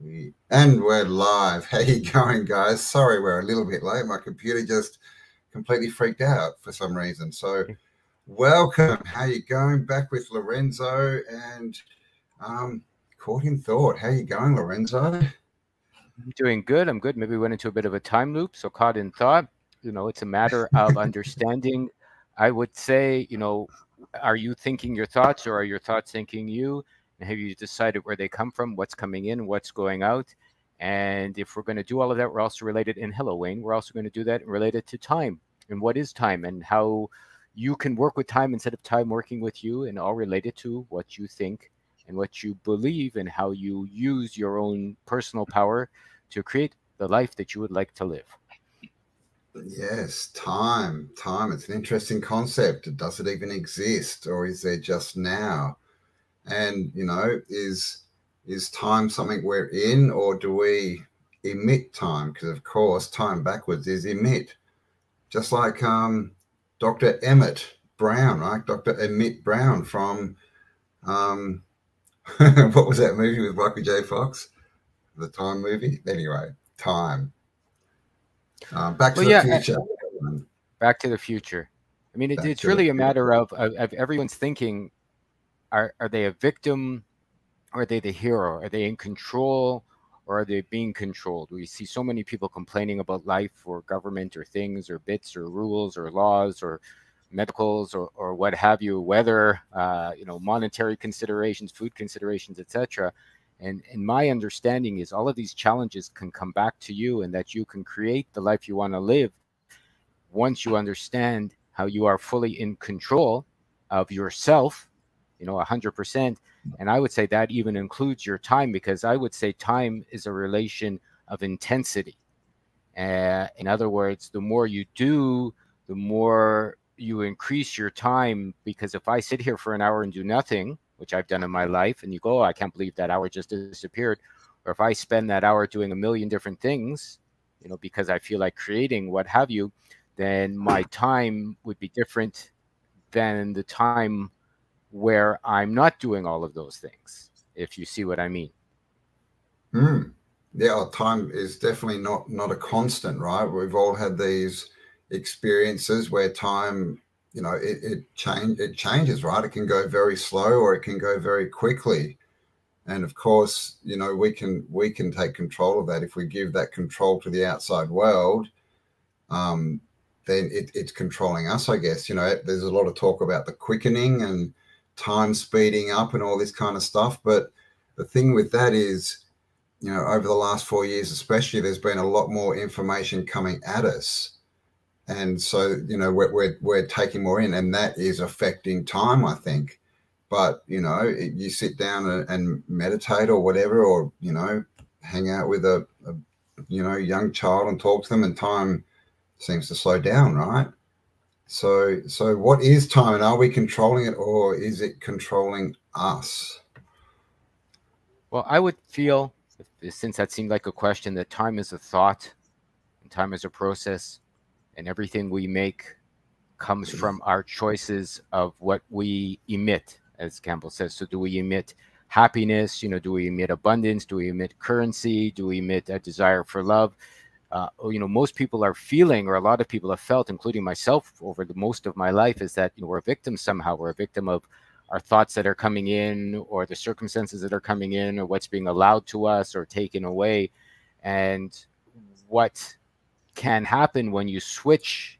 We, and we're live. How you going, guys? Sorry, we're a little bit late. My computer just completely freaked out for some reason. So, welcome. How you going? Back with Lorenzo and um, caught in thought. How you going, Lorenzo? I'm doing good. I'm good. Maybe we went into a bit of a time loop. So caught in thought. You know, it's a matter of understanding. I would say, you know, are you thinking your thoughts or are your thoughts thinking you? And have you decided where they come from, what's coming in, what's going out? And if we're going to do all of that, we're also related in Hello Wayne. We're also going to do that related to time and what is time and how you can work with time instead of time working with you, and all related to what you think and what you believe and how you use your own personal power to create the life that you would like to live. Yes, time. Time. It's an interesting concept. Does it even exist or is there just now? And you know is is time something we're in or do we emit time? Because of course time backwards is emit. Just like um, dr emmett brown right? Dr emmett brown from um, what was that movie with michael j. Fox? The time movie? Anyway time. Uh, back to well, the yeah, future. Back to the future. I mean it, it's really a matter of, of, of everyone's thinking are are they a victim? Are they the hero? Are they in control? Or are they being controlled? We see so many people complaining about life or government or things or bits or rules or laws or medicals or, or what have you, weather, uh, you know, monetary considerations, food considerations, etc. And, and my understanding is all of these challenges can come back to you and that you can create the life you want to live once you understand how you are fully in control of yourself you know 100% and i would say that even includes your time because i would say time is a relation of intensity. Uh, in other words the more you do the more you increase your time because if i sit here for an hour and do nothing which i've done in my life and you go oh, i can't believe that hour just disappeared or if i spend that hour doing a million different things you know because i feel like creating what have you then my time would be different than the time where I'm not doing all of those things, if you see what I mean. Mm. Yeah, time is definitely not not a constant, right? We've all had these experiences where time, you know, it, it change it changes, right? It can go very slow or it can go very quickly. And of course, you know, we can we can take control of that if we give that control to the outside world. Um, then it, it's controlling us, I guess. You know, there's a lot of talk about the quickening and time speeding up and all this kind of stuff. But the thing with that is, you know, over the last four years, especially, there's been a lot more information coming at us. And so, you know, we're, we're, we're taking more in, and that is affecting time, I think. But, you know, you sit down and, and meditate or whatever, or, you know, hang out with a, a, you know, young child and talk to them, and time seems to slow down, right? So, so what is time, and are we controlling it, or is it controlling us? Well, I would feel, since that seemed like a question, that time is a thought, and time is a process, and everything we make comes from our choices of what we emit, as Campbell says. So, do we emit happiness? You know, do we emit abundance? Do we emit currency? Do we emit a desire for love? Uh, you know most people are feeling or a lot of people have felt including myself over the most of my life is that you know we're a victim somehow. We're a victim of our thoughts that are coming in or the circumstances that are coming in or what's being allowed to us or taken away. And what can happen when you switch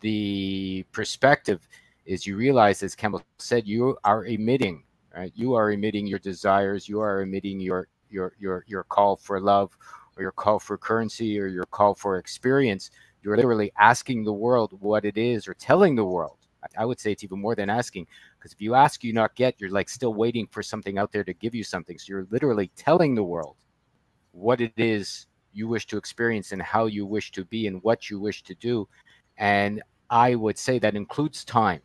the perspective is you realize as campbell said you are emitting right? You are emitting your desires. You are emitting your your your your call for love or your call for currency or your call for experience, you're literally asking the world what it is or telling the world. I would say it's even more than asking because if you ask, you not get, you're like still waiting for something out there to give you something. So you're literally telling the world what it is you wish to experience and how you wish to be and what you wish to do. And I would say that includes time.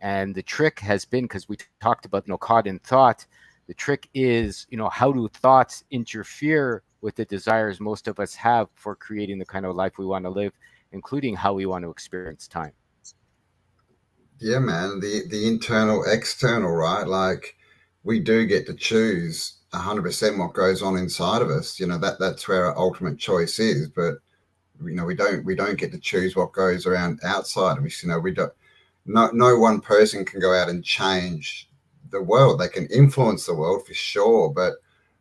And the trick has been because we talked about you know caught in thought. The trick is you know how do thoughts interfere with the desires most of us have for creating the kind of life we want to live, including how we want to experience time. Yeah, man. The the internal, external, right? Like we do get to choose 100% what goes on inside of us. You know that that's where our ultimate choice is. But you know we don't we don't get to choose what goes around outside of us. You know we don't. No no one person can go out and change the world. They can influence the world for sure, but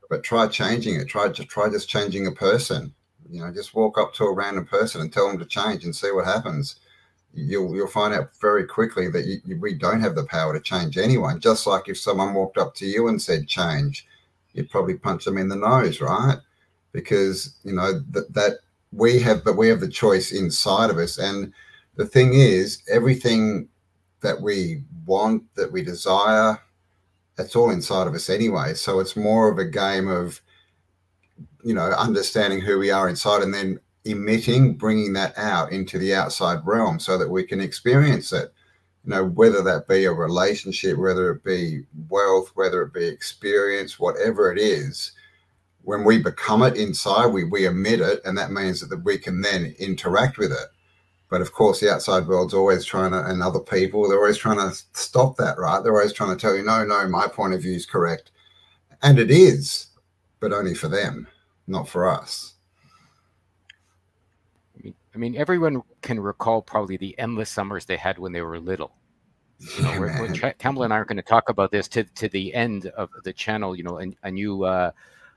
but try changing it. Try to try just changing a person. You know, just walk up to a random person and tell them to change and see what happens. You'll you'll find out very quickly that you, you, we don't have the power to change anyone. Just like if someone walked up to you and said change, you'd probably punch them in the nose, right? Because you know that that we have, but we have the choice inside of us. And the thing is, everything that we want, that we desire, that's all inside of us anyway. So it's more of a game of, you know, understanding who we are inside and then emitting, bringing that out into the outside realm so that we can experience it. You know, whether that be a relationship, whether it be wealth, whether it be experience, whatever it is, when we become it inside, we, we emit it, and that means that we can then interact with it. But of course, the outside world's always trying to, and other people, they're always trying to stop that, right? They're always trying to tell you, no, no, my point of view is correct. And it is, but only for them, not for us. I mean, everyone can recall probably the endless summers they had when they were little. You know, we're, we're, Campbell and I are going to talk about this to, to the end of the channel. You know, a, a new uh,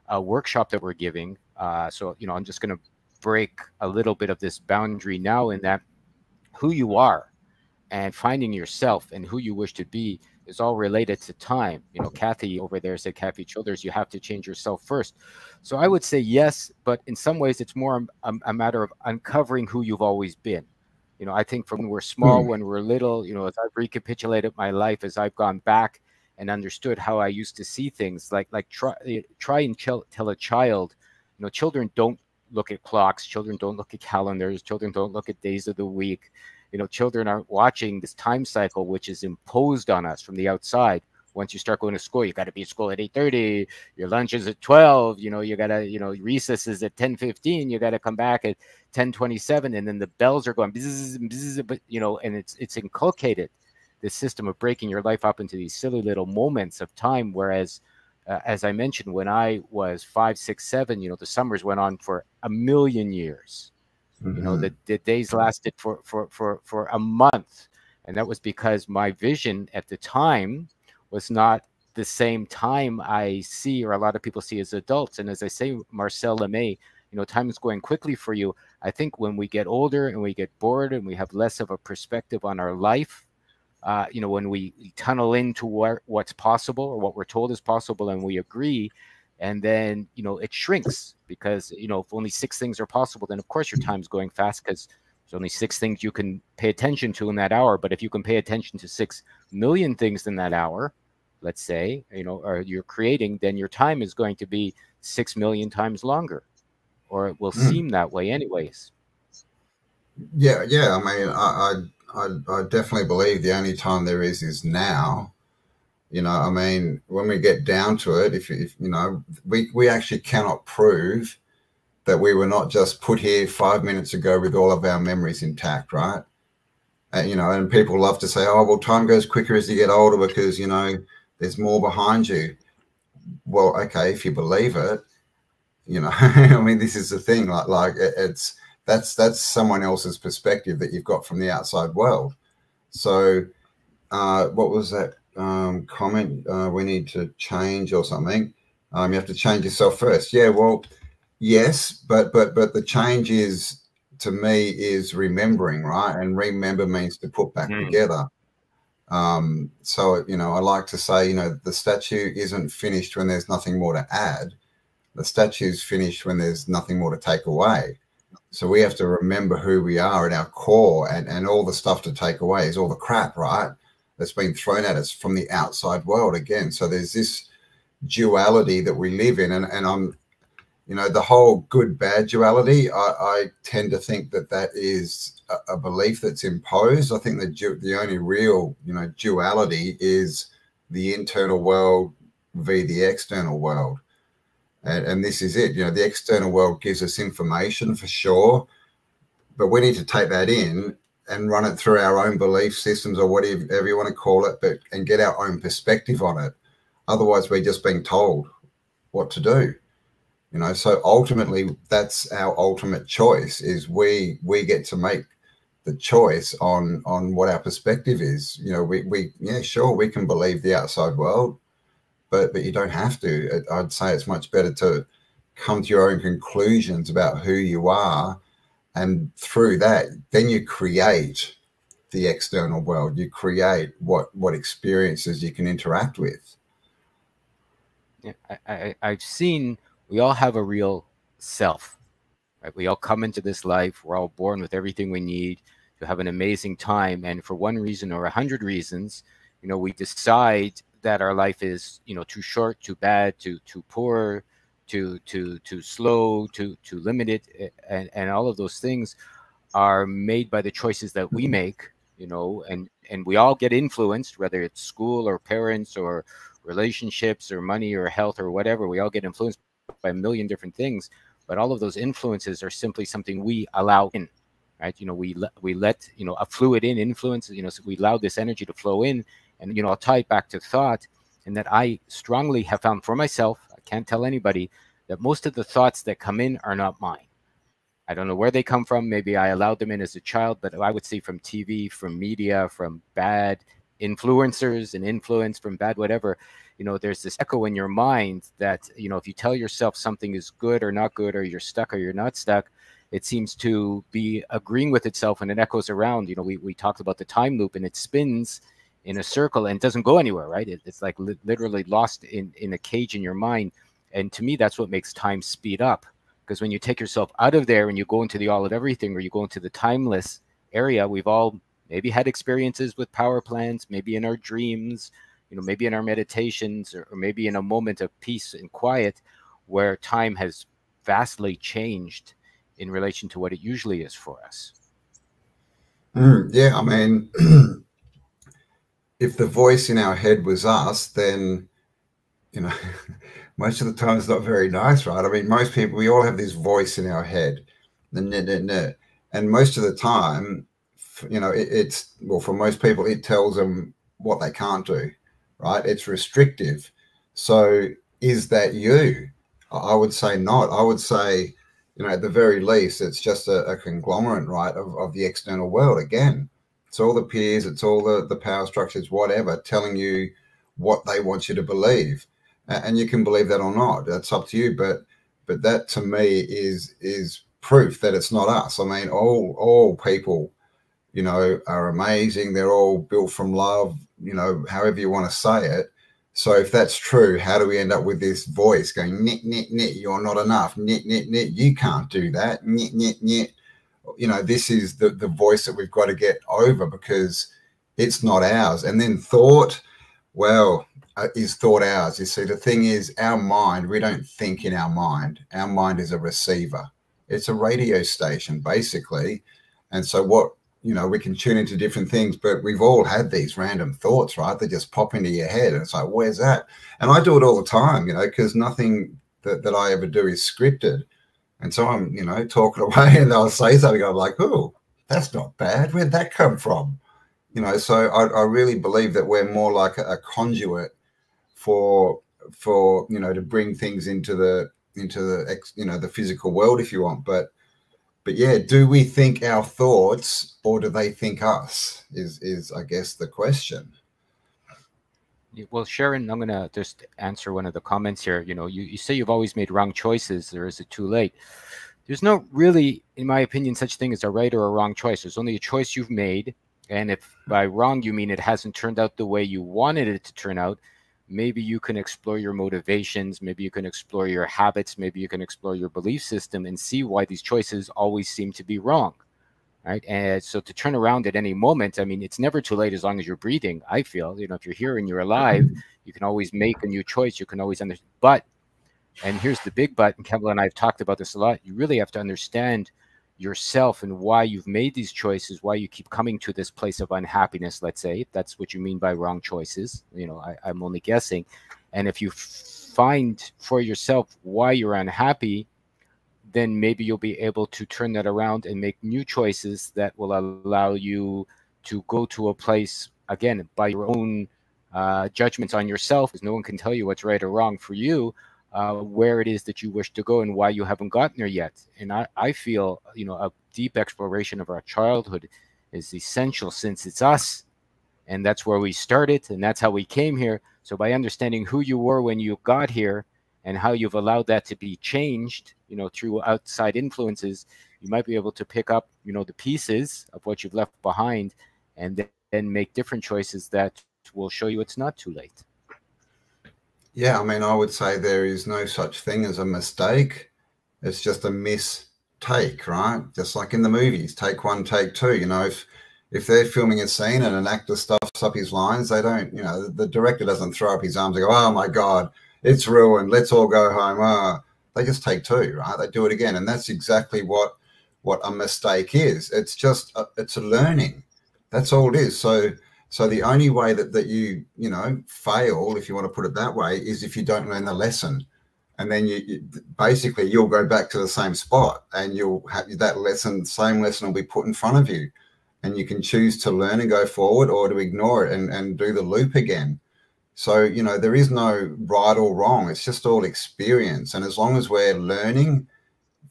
a workshop that we're giving. Uh, so, you know, I'm just going to break a little bit of this boundary now in that who you are and finding yourself and who you wish to be is all related to time. You know, mm-hmm. Kathy over there said, Kathy Childers, you have to change yourself first. So I would say yes, but in some ways it's more a, um, a matter of uncovering who you've always been. You know, I think from when we're small, hmm. when we're little, you know, as I've recapitulated my life, as I've gone back and understood how I used to see things, like like try eh, try and tell, tell a child, you know, children don't look at clocks. Children don't look at calendars. Children don't look at days of the week. You know, children aren't watching this time cycle, which is imposed on us from the outside. Once you start going to school, you got to be at school at 8:30. Your lunch is at 12. You know, you got to, you know, recess is at 10:15. You got to come back at 10:27, and then the bells are going, bzz, bzz, but you know, and it's it's inculcated this system of breaking your life up into these silly little moments of time. Whereas uh, as I mentioned, when I was five, six, seven, you know, the summers went on for a million years. Mm-hmm. You know, mm-hmm. the, the days lasted for, for, for, for a month. And that was because my vision at the time was not the same time I see or a lot of people see as adults. And as I say, Marcel Lemay, you know, time is going quickly for you. I think when we get older and we get bored and we have less of a perspective on our life, uh, you know, when we tunnel into what, what's possible or what we're told is possible and we agree, and then, you know, it shrinks because, you know, if only six things are possible, then of course your time's going fast because there's only six things you can pay attention to in that hour. But if you can pay attention to six million things in that hour, let's say, you know, or you're creating, then your time is going to be six million times longer, or it will mm. seem that way, anyways. Yeah, yeah. I mean, I, I I, definitely believe the only time there is is now. You know, I mean, when we get down to it, if, if you know, we, we actually cannot prove that we were not just put here five minutes ago with all of our memories intact, right? And, you know, and people love to say, oh, well, time goes quicker as you get older because, you know, there's more behind you. Well, okay, if you believe it, you know, I mean, this is the thing, like, like it's, that's that's someone else's perspective that you've got from the outside world. So, uh, what was that um, comment? Uh, we need to change or something. Um, you have to change yourself first. Yeah, well, yes, but but but the change is to me is remembering, right? And remember means to put back mm. together. Um, so you know, I like to say, you know, the statue isn't finished when there's nothing more to add. The statue is finished when there's nothing more to take away. So we have to remember who we are at our core, and, and all the stuff to take away is all the crap, right? That's been thrown at us from the outside world again. So there's this duality that we live in, and, and I'm, you know, the whole good bad duality. I, I tend to think that that is a, a belief that's imposed. I think that the only real, you know, duality is the internal world v the external world and, and this is it. You know, the external world gives us information for sure, but we need to take that in and run it through our own belief systems or whatever you want to call it, but and get our own perspective on it. Otherwise, we're just being told, what to do you know so ultimately that's our ultimate choice is we we get to make the choice on on what our perspective is you know we we yeah sure we can believe the outside world but but you don't have to. I'd say it's much better to come to your own conclusions about who you are and through that then you create the external world. You create what what experiences you can interact with. Yeah i, I i've seen we all have a real self right? We all come into this life we're all born with everything we need to have an amazing time. And for one reason or a hundred reasons you know we decide that our life is you know too short too bad too too poor too too too slow too too limited eh, and and all of those things are made by the choices that we make you know and and we all get influenced whether it's school or parents or relationships or money or health or whatever we all get influenced by a million different things but all of those influences are simply something we allow in right? You know we let we let you know a fluid in influence you know so we allow this energy to flow in and you know i'll tie it back to thought and that i strongly have found for myself i can't tell anybody that most of the thoughts that come in are not mine. I don't know where they come from. Maybe i allowed them in as a child but i would say from tv from media from bad influencers and influence from bad whatever you know there's this echo in your mind that you know if you tell yourself something is good or not good or you're stuck or you're not stuck it seems to be agreeing with itself and it echoes around. You know we, we talked about the time loop and it spins in a circle and doesn't go anywhere right? It, it's like li- literally lost in in a cage in your mind. And to me that's what makes time speed up. Because when you take yourself out of there and you go into the all of everything or you go into the timeless area we've all maybe had experiences with power plants maybe in our dreams you know maybe in our meditations or, or maybe in a moment of peace and quiet where time has vastly changed in relation to what it usually is for us. Mm, yeah i mean if the voice in our head was us then you know most of the time it's not very nice right i mean most people we all have this voice in our head and most of the time you know it, it's well for most people it tells them what they can't do right? It's restrictive. So is that you? I would say not. I would say, you know, at the very least, it's just a, a conglomerate, right, of, of the external world. Again, it's all the peers, it's all the, the power structures, whatever, telling you what they want you to believe. And you can believe that or not. That's up to you. But but that to me is is proof that it's not us. I mean, all all people, you know, are amazing. They're all built from love you know, however you want to say it. So if that's true, how do we end up with this voice going, nit, nit, nit, you're not enough, nit, nit, nit, you can't do that, nit, nit, nit. You know, this is the, the voice that we've got to get over because it's not ours. And then thought, well, uh, is thought ours? You see, the thing is, our mind, we don't think in our mind. Our mind is a receiver, it's a radio station, basically. And so, what you know, we can tune into different things, but we've all had these random thoughts, right? They just pop into your head. And it's like, where's that? And I do it all the time, you know, because nothing that, that I ever do is scripted. And so I'm, you know, talking away and they'll say something. I'm like, oh, that's not bad. Where'd that come from? You know, so I, I really believe that we're more like a, a conduit for, for, you know, to bring things into the, into the, ex, you know, the physical world, if you want. But, but yeah, do we think our thoughts or do they think us? Is is I guess the question. Well, Sharon, I'm gonna just answer one of the comments here. You know, you, you say you've always made wrong choices, or is it too late? There's no really, in my opinion, such thing as a right or a wrong choice. There's only a choice you've made. And if by wrong you mean it hasn't turned out the way you wanted it to turn out, maybe you can explore your motivations maybe you can explore your habits maybe you can explore your belief system and see why these choices always seem to be wrong right and so to turn around at any moment i mean it's never too late as long as you're breathing i feel you know if you're here and you're alive mm-hmm. you can always make a new choice you can always understand but and here's the big but and kevin and i've talked about this a lot you really have to understand yourself and why you've made these choices, why you keep coming to this place of unhappiness, let's say, that's what you mean by wrong choices. You know, I, I'm only guessing. And if you find for yourself why you're unhappy, then maybe you'll be able to turn that around and make new choices that will allow you to go to a place again by your own uh, judgments on yourself, because no one can tell you what's right or wrong for you. uh, where it is that you wish to go and why you haven't gotten there yet. And I, I feel, you know, a deep exploration of our childhood is essential since it's us. And that's where we started and that's how we came here. So by understanding who you were when you got here and how you've allowed that to be changed, you know, through outside influences, you might be able to pick up, you know, the pieces of what you've left behind and then make different choices that will show you it's not too late. Yeah, I mean, I would say there is no such thing as a mistake. It's just a mistake, right? Just like in the movies, take one, take two. You know, if if they're filming a scene and an actor stuffs up his lines, they don't, you know, the, the director doesn't throw up his arms and go, "Oh my god, it's ruined. Let's all go home." Oh, they just take two, right? They do it again, and that's exactly what what a mistake is. It's just a, it's a learning. That's all it is. So so the only way that, that you, you know, fail, if you want to put it that way, is if you don't learn the lesson. And then you, you basically you'll go back to the same spot and you'll have that lesson, same lesson will be put in front of you. And you can choose to learn and go forward or to ignore it and, and do the loop again. So, you know, there is no right or wrong. It's just all experience. And as long as we're learning,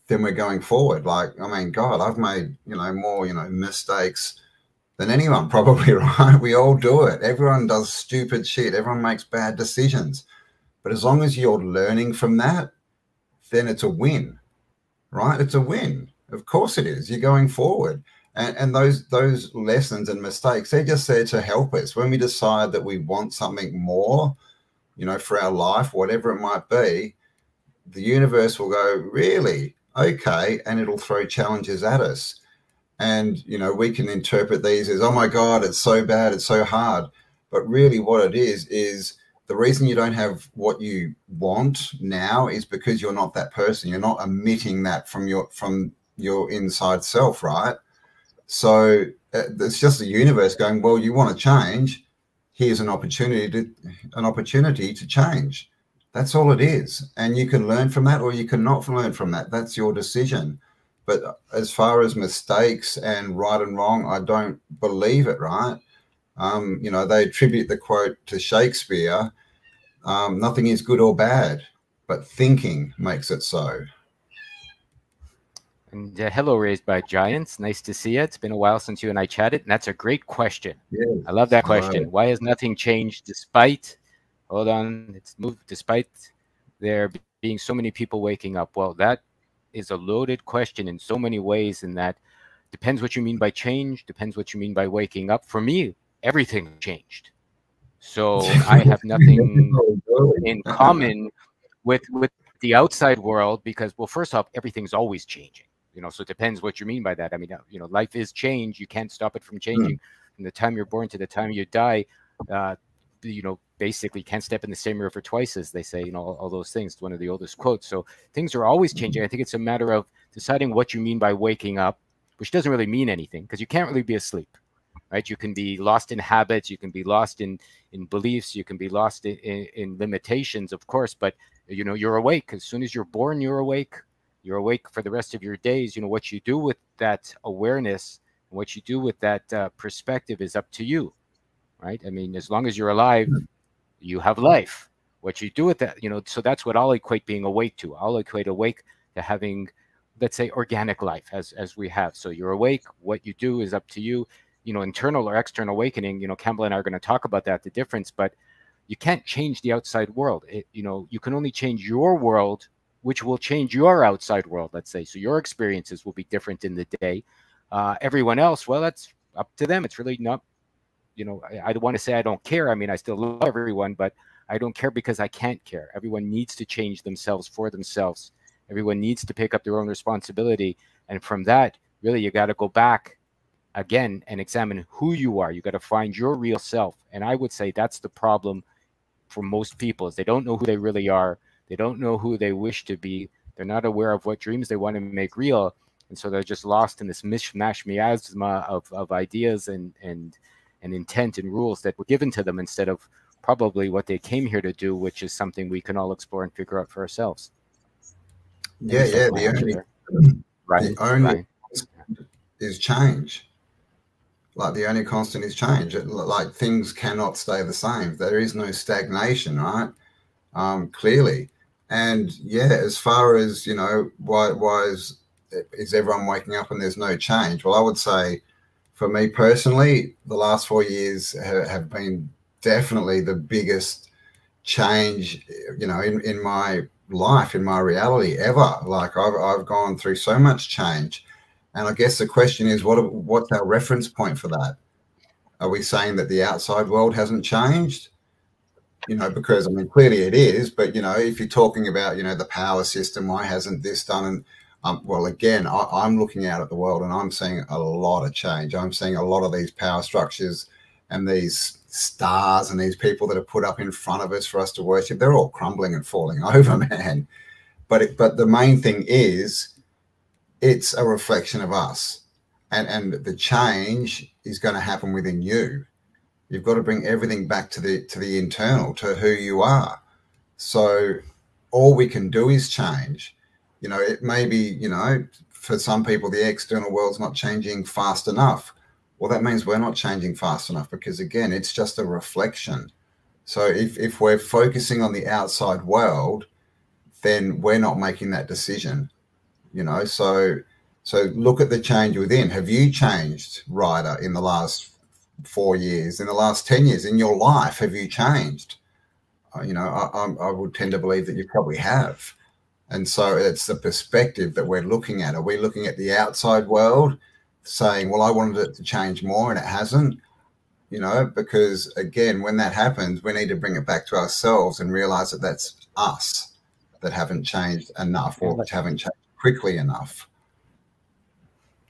then we're going forward. Like, I mean, God, I've made, you know, more, you know, mistakes than anyone, probably, right? We all do it. Everyone does stupid shit. Everyone makes bad decisions. But as long as you're learning from that, then it's a win, right? It's a win. Of course it is. You're going forward. And, and those those lessons and mistakes, they're just there to help us. When we decide that we want something more, you know, for our life, whatever it might be, the universe will go, really? Okay. And it'll throw challenges at us and you know we can interpret these as oh my god it's so bad it's so hard but really what it is is the reason you don't have what you want now is because you're not that person you're not emitting that from your from your inside self right so uh, it's just the universe going well you want to change? Here's an opportunity to an opportunity to change. That's all it is. And you can learn from that or you cannot learn from that. That's your decision. But as far as mistakes and right and wrong, I don't believe it, right? Um, you know, they attribute the quote to Shakespeare um, nothing is good or bad, but thinking makes it so. And uh, hello, raised by giants. Nice to see you. It's been a while since you and I chatted, and that's a great question. I love that question. Why has nothing changed despite? Hold on, it's moved despite there being so many people waking up. Well, that is a loaded question in so many ways in that depends what you mean by change depends what you mean by waking up for me everything changed so i have nothing in common with with the outside world because well first off everything's always changing you know so it depends what you mean by that i mean uh, you know life is change you can't stop it from hmm. changing from the time you're born to the time you die uh, you know basically can't step in the same river twice, as they say, you know, all, all those things. It's one of the oldest quotes. So things are always changing. I think it's a matter of deciding what you mean by waking up, which doesn't really mean anything because you can't really be asleep, right? You can be lost in habits, you can be lost in in beliefs, you can be lost in, in, in limitations, of course, but you know, you're awake. As soon as you're born, you're awake. You're awake for the rest of your days. You know, what you do with that awareness and what you do with that uh, perspective is up to you, right? I mean, as long as you're alive, you have life. What you do with that, you know, so that's what I'll equate being awake to. I'll equate awake to having, let's say, organic life as as we have. So you're awake. What you do is up to you. You know, internal or external awakening. You know, Campbell and I are going to talk about that, the difference. But you can't change the outside world. It, you know, you can only change your world, which will change your outside world. Let's say, so your experiences will be different in the day. Uh, everyone else, well, that's up to them. It's really not you know, I, I want to say I don't care. I mean, I still love everyone, but I don't care because I can't care. Everyone needs to change themselves for themselves. Everyone needs to pick up their own responsibility. And from that, really, you got to go back again and examine who you are. You got to find your real self. And I would say that's the problem for most people is they don't know who they really are. They don't know who they wish to be. They're not aware of what dreams they want to make real. And so they're just lost in this mishmash miasma of, of ideas and, and and intent and rules that were given to them instead of probably what they came here to do, which is something we can all explore and figure out for ourselves. Yeah, yeah. The only, right, the only right. is change. Like the only constant is change. like things cannot stay the same. There is no stagnation, right? Um, clearly. And yeah, as far as you know, why why is is everyone waking up and there's no change? Well, I would say, for me personally, the last four years have, have been definitely the biggest change, you know, in in my life, in my reality ever. Like I've I've gone through so much change, and I guess the question is, what what's our reference point for that? Are we saying that the outside world hasn't changed? You know, because I mean, clearly it is, but you know, if you're talking about, you know, the power system, why hasn't this done? And um, well, again, I, am looking out at the world and I'm seeing a lot of change. I'm seeing a lot of these power structures and these stars and these people that are put up in front of us for us to worship. They're all crumbling and falling over, man. But it, but the main thing is, it's a reflection of us, and and the change is going to happen within you You've got to bring everything back to the to the internal, to who you are. So all we can do is change. You know, it may be, you know, for some people the external world's not changing fast enough. Well, that means we're not changing fast enough because again, it's just a reflection. So if if we're focusing on the outside world, then we're not making that decision. You know, so so look at the change within. Have you changed, Ryder, in the last four years, in the last 10 years in your life, have you changed? Uh, you know, I, I, would tend to believe that you probably have. And so it's the perspective that we're looking at. Are we looking at the outside world saying, well, I wanted it to change more and it hasn't? You know, because again, when that happens, we need to bring it back to ourselves and realize that that's us that haven't changed enough or that haven't changed quickly enough.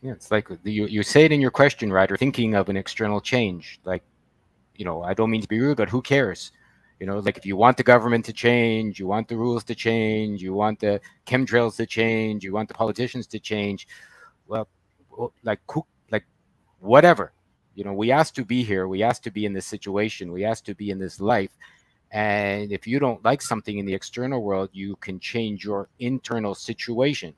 Yeah, it's like you, you say it in your question, right? Or thinking of an external change. Like, you know, I don't mean to be rude, but who cares? You know, like if you want the government to change, you want the rules to change, you want the chemtrails to change, you want the politicians to change. Well, like who, like whatever. You know, we asked to be here. We asked to be in this situation. We asked to be in this life. And if you don't like something in the external world, you can change your internal situation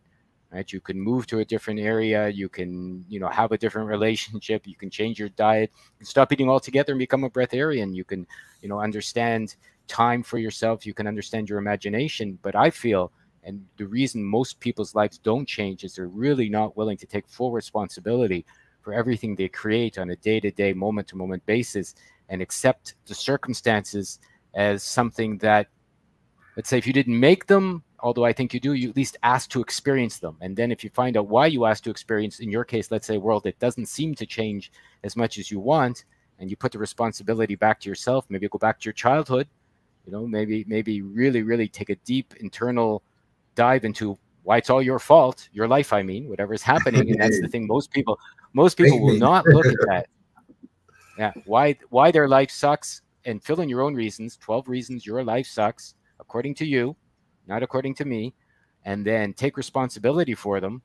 right? You can move to a different area you can you know have a different relationship you can change your diet you can stop eating altogether and become a breatharian. You can you know understand time for yourself you can understand your imagination. But i feel and the reason most people's lives don't change is they're really not willing to take full responsibility for everything they create on a day-to-day moment-to-moment basis and accept the circumstances as something that let's say if you didn't make them although I think you do, you at least ask to experience them. And then if you find out why you ask to experience, in your case, let's say a world that doesn't seem to change as much as you want, and you put the responsibility back to yourself, maybe go back to your childhood, you know, maybe maybe really, really take a deep internal dive into why it's all your fault, your life, I mean, whatever is happening. And that's the thing most people most people will not look at that. Yeah. Why why their life sucks and fill in your own reasons, 12 reasons your life sucks, according to you not according to me, and then take responsibility for them.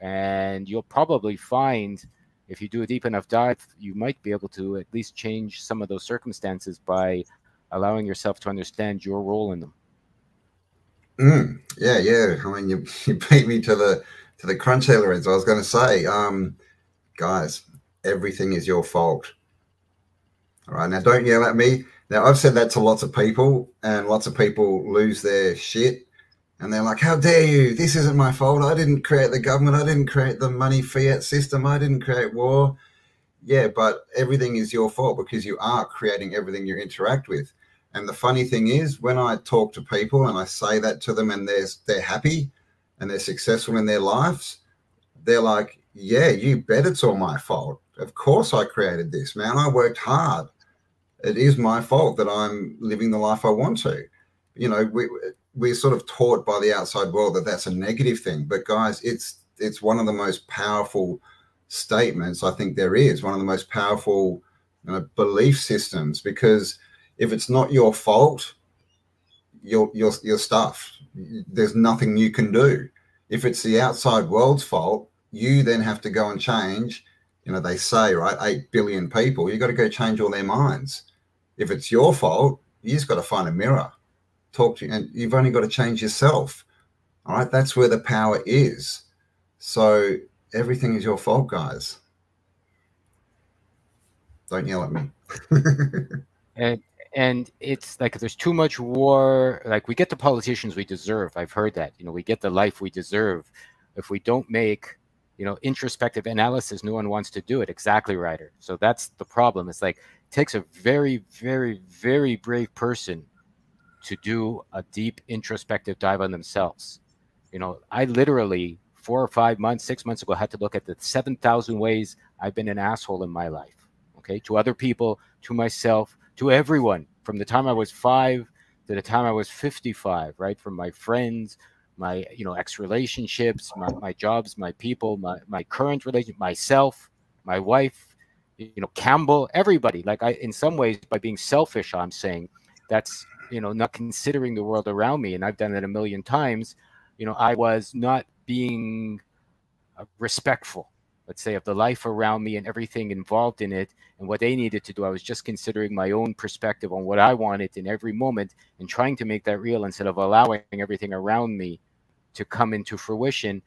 And you'll probably find, if you do a deep enough dive, you might be able to at least change some of those circumstances by allowing yourself to understand your role in them. Mm, yeah, yeah. I mean, you, you beat me to the to the crunch here, Lorenzo. I was going to say, um, guys, everything is your fault. All right, now don't yell at me. Now, I've said that to lots of people, and lots of people lose their shit. And they're like, How dare you? This isn't my fault. I didn't create the government. I didn't create the money fiat system. I didn't create war. Yeah, but everything is your fault because you are creating everything you interact with. And the funny thing is, when I talk to people and I say that to them and they're, they're happy and they're successful in their lives, they're like, Yeah, you bet it's all my fault. Of course I created this, man. I worked hard it is my fault that I'm living the life I want to. You know, we we're sort of taught by the outside world that that's a negative thing, but guys, it's it's one of the most powerful statements I think there is. One of the most powerful you know, belief systems because if it's not your fault, your your your stuff, there's nothing you can do. If it's the outside world's fault, you then have to go and change. You know, they say right, eight billion people. You got to go change all their minds if it's your fault, you just got to find a mirror, talk to you, and you've only got to change yourself. All right, that's where the power is. So everything is your fault, guys. Don't yell at me. and and it's like there's too much war like we get the politicians we deserve i've heard that you know we get the life we deserve if we don't make you know introspective analysis no one wants to do it exactly right so that's the problem it's like takes a very very very brave person to do a deep introspective dive on themselves. You know i literally four or five months six months ago had to look at the 7000 ways i've been an asshole in my life okay? To other people to myself to everyone. From the time I was five to the time I was 55, right? From my friends, my you know ex relationships, my, my jobs, my people, my, my current relationship, myself, my wife, you know, Campbell, everybody. Like I, in some ways, by being selfish, I'm saying that's you know not considering the world around me, and I've done it a million times. You know, I was not being uh, respectful let's say, of the life around me and everything involved in it and what they needed to do. I was just considering my own perspective on what I wanted in every moment and trying to make that real instead of allowing everything around me to come into fruition.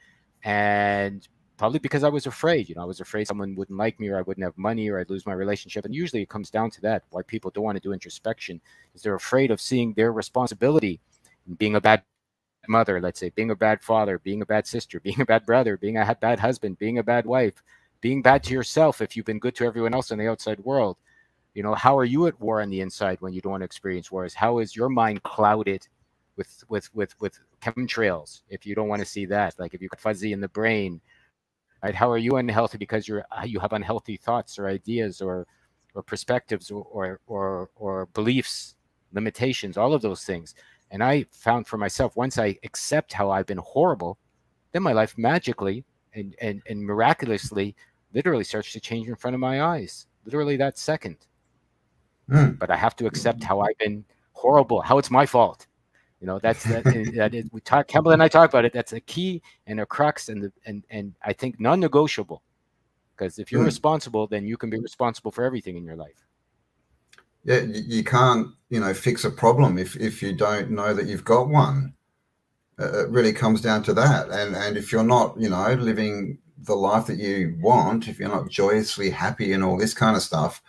And probably because I was afraid, you know, I was afraid someone wouldn't like me or I wouldn't have money or I'd lose my relationship. And usually it comes down to that. Why people don't want to do introspection is they're afraid of seeing their responsibility in being a bad mother, let's say, being a bad father, being a bad sister, being a bad brother, being a bad husband, being a bad wife, being bad to yourself if you've been good to everyone else in the outside world. You know, how are you at war on the inside when you don't want to experience wars? How is your mind clouded with with with with chemtrails if you don't want to see that? Like if you got fuzzy in the brain, right? How are you unhealthy because you're you have unhealthy thoughts or ideas or or perspectives or or or, or beliefs, limitations, all of those things and I found for myself once I accept how I've been horrible, then my life magically and, and, and miraculously literally starts to change in front of my eyes. Literally that second. Mm. But I have to accept how I've been horrible, how it's my fault. You know, that's that, that is, we talk Campbell and I talk about it. That's a key and a crux and the, and and I think non-negotiable. Because if you're mm. responsible, then you can be responsible for everything in your life yeah, you can't, you know, fix a problem if if you don't know that you've got one. Uh, it really comes down to that. And and if you're not, you know, living the life that you want, if you're not joyously happy and all this kind of stuff,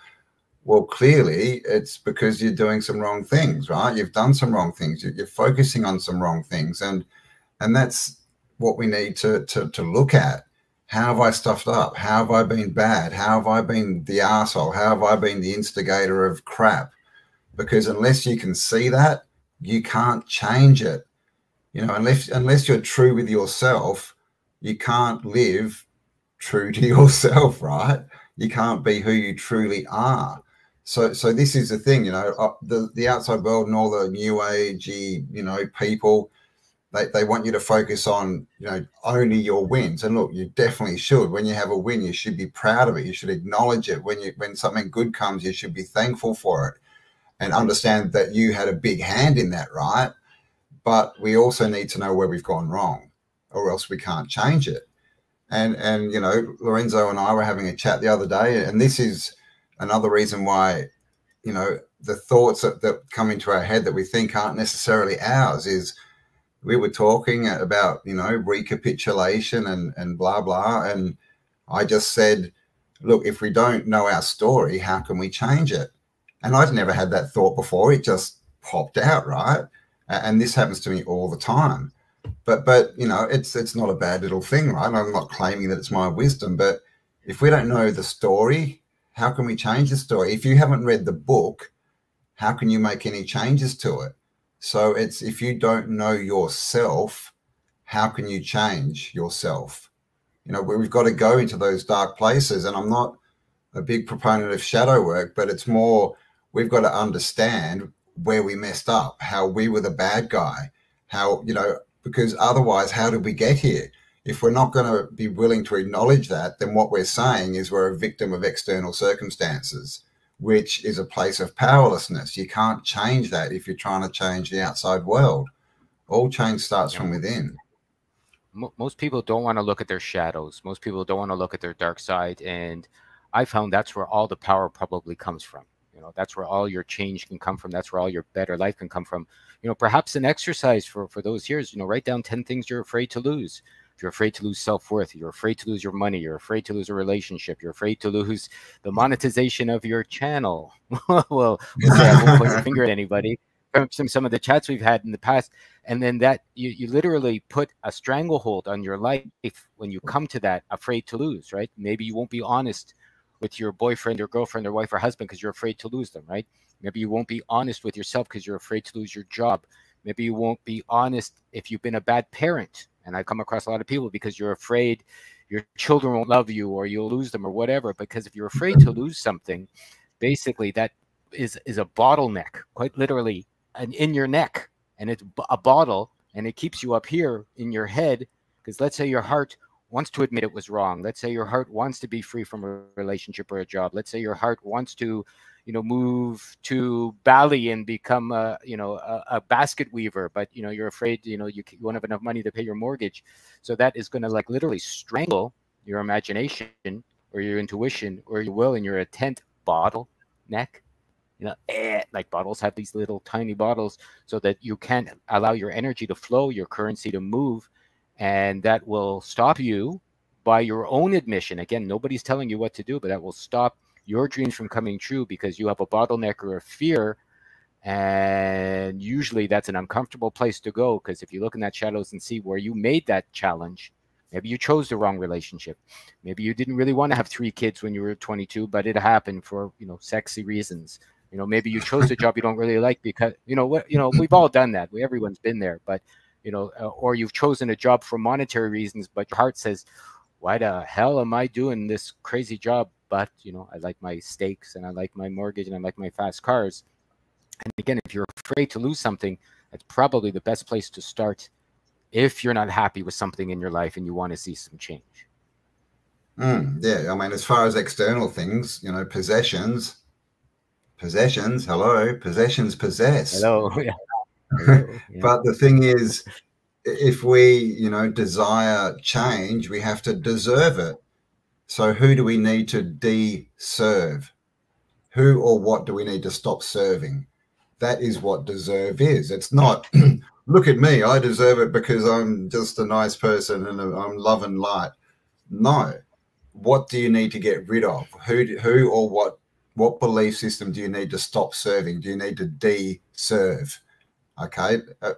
well, clearly it's because you're doing some wrong things, right? You've done some wrong things. You're, focusing on some wrong things, and and that's what we need to to to look at how have I stuffed up? How have I been bad? How have I been the asshole? How have I been the instigator of crap? Because unless you can see that, you can't change it. You know, unless unless you're true with yourself, you can't live true to yourself, right? You can't be who you truly are. So, so this is the thing, you know, uh, the the outside world and all the new agey, you know, people they, they want you to focus on you know only your wins. And look you definitely should. When you have a win you should be proud of it. You should acknowledge it. When you when something good comes you should be thankful for it and understand that you had a big hand in that right? But we also need to know where we've gone wrong or else we can't change it. And and you know lorenzo and i were having a chat the other day and this is another reason why you know the thoughts that, that come into our head that we think aren't necessarily ours is we were talking about you know recapitulation and and blah blah. And i just said look if we don't know our story how can we change it? And i'd never had that thought before. It just popped out right? And this happens to me all the time. But but you know it's it's not a bad little thing right? I'm not claiming that it's my wisdom but if we don't know the story how can we change the story if you haven't read the book how can you make any changes to it so it's if you don't know yourself, how can you change yourself? You know, we've got to go into those dark places. And I'm not a big proponent of shadow work, but it's more we've got to understand where we messed up, how we were the bad guy, how, you know, because otherwise, how did we get here? If we're not going to be willing to acknowledge that, then what we're saying is we're a victim of external circumstances which is a place of powerlessness. You can't change that if you're trying to change the outside world. All change starts yeah. from within. Most people don't want to look at their shadows. Most people don't want to look at their dark side. And I found that's where all the power probably comes from. You know, that's where all your change can come from. That's where all your better life can come from. You know, perhaps an exercise for, for those years, you know, write down 10 things you're afraid to lose. You're afraid to lose self-worth. You're afraid to lose your money. You're afraid to lose a relationship. You're afraid to lose the monetization of your channel. Well i won't point your finger at anybody from some, some of the chats we've had in the past. And then that you, you literally put a stranglehold on your life when you come to that afraid to lose right? Maybe you won't be honest with your boyfriend or girlfriend or wife or husband because you're afraid to lose them right? Maybe you won't be honest with yourself because you're afraid to lose your job. Maybe you won't be honest if you've been a bad parent and I come across a lot of people because you're afraid your children won't love you or you'll lose them or whatever. Because if you're afraid to lose something, basically that is is a bottleneck, quite literally, and in your neck, and it's a bottle, and it keeps you up here in your head. Because let's say your heart wants to admit it was wrong. Let's say your heart wants to be free from a relationship or a job. Let's say your heart wants to you know move to Bali and become a you know a, a, basket weaver, but you know you're afraid you know you, you won't have enough money to pay your mortgage, so that is going to like literally strangle your imagination or your intuition or your will, and you're a tent bottle neck. You know, eh, like bottles have these little tiny bottles so that you can't allow your energy to flow, your currency to move, and that will stop you by your own admission. Again, nobody's telling you what to do, but that will stop your dreams from coming true because you have a bottleneck or a fear. And usually that's an uncomfortable place to go because if you look in that shadows and see where you made that challenge, maybe you chose the wrong relationship. Maybe you didn't really want to have three kids when you were 22, but it happened for, you know, sexy reasons. You know, maybe you chose a job you don't really like because, you know, what, you know, we've all done that. We, everyone's been there, but, you know, uh, or you've chosen a job for monetary reasons, but your heart says, why the hell am I doing this crazy job but you know, I like my steaks and I like my mortgage and I like my fast cars. And again, if you're afraid to lose something, that's probably the best place to start if you're not happy with something in your life and you want to see some change. Mm, yeah, I mean, as far as external things, you know, possessions, possessions, hello, possessions possess. Hello. Yeah. but the thing is, if we, you know, desire change, we have to deserve it. So, who do we need to de-serve? Who or what do we need to stop serving? That is what deserve is. It's not, look at me, I deserve it because I'm just a nice person and I'm love and light. No. What do you need to get rid of? Who, who or what, what belief system do you need to stop serving? Do you need to de-serve? Okay. Uh,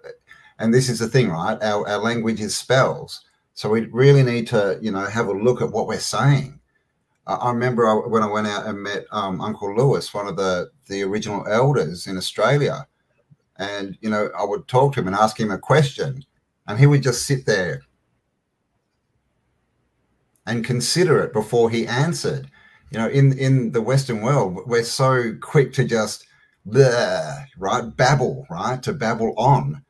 and this is the thing, right? Our, our language is spells. So we really need to, you know, have a look at what we're saying. I remember when I went out and met um, Uncle Lewis, one of the the original elders in Australia, and you know, I would talk to him and ask him a question, and he would just sit there and consider it before he answered. You know, in in the Western world, we're so quick to just bleh, right babble, right to babble on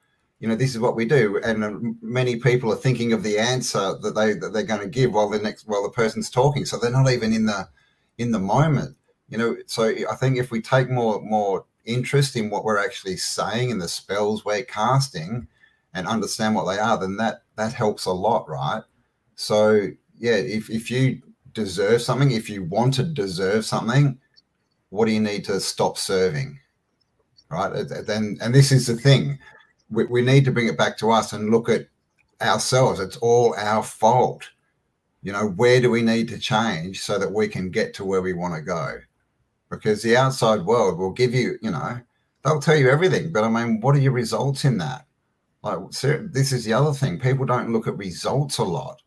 you know, this is what we do. And uh, many people are thinking of the answer that they that they're going to give while the next while the person's talking, so they're not even in the in the moment. You know, so I think if we take more more interest in what we're actually saying and the spells we're casting, and understand what they are, then that that helps a lot, right? So yeah, if if you deserve something, if you want to deserve something, what do you need to stop serving? Right. Then, and this is the thing we, we need to bring it back to us and look at ourselves. It's all our fault. You know, where do we need to change so that we can get to where we want to go? Because the outside world will give you, you know, they'll tell you everything. But I mean, what are your results in that? Like, this is the other thing. People don't look at results a lot.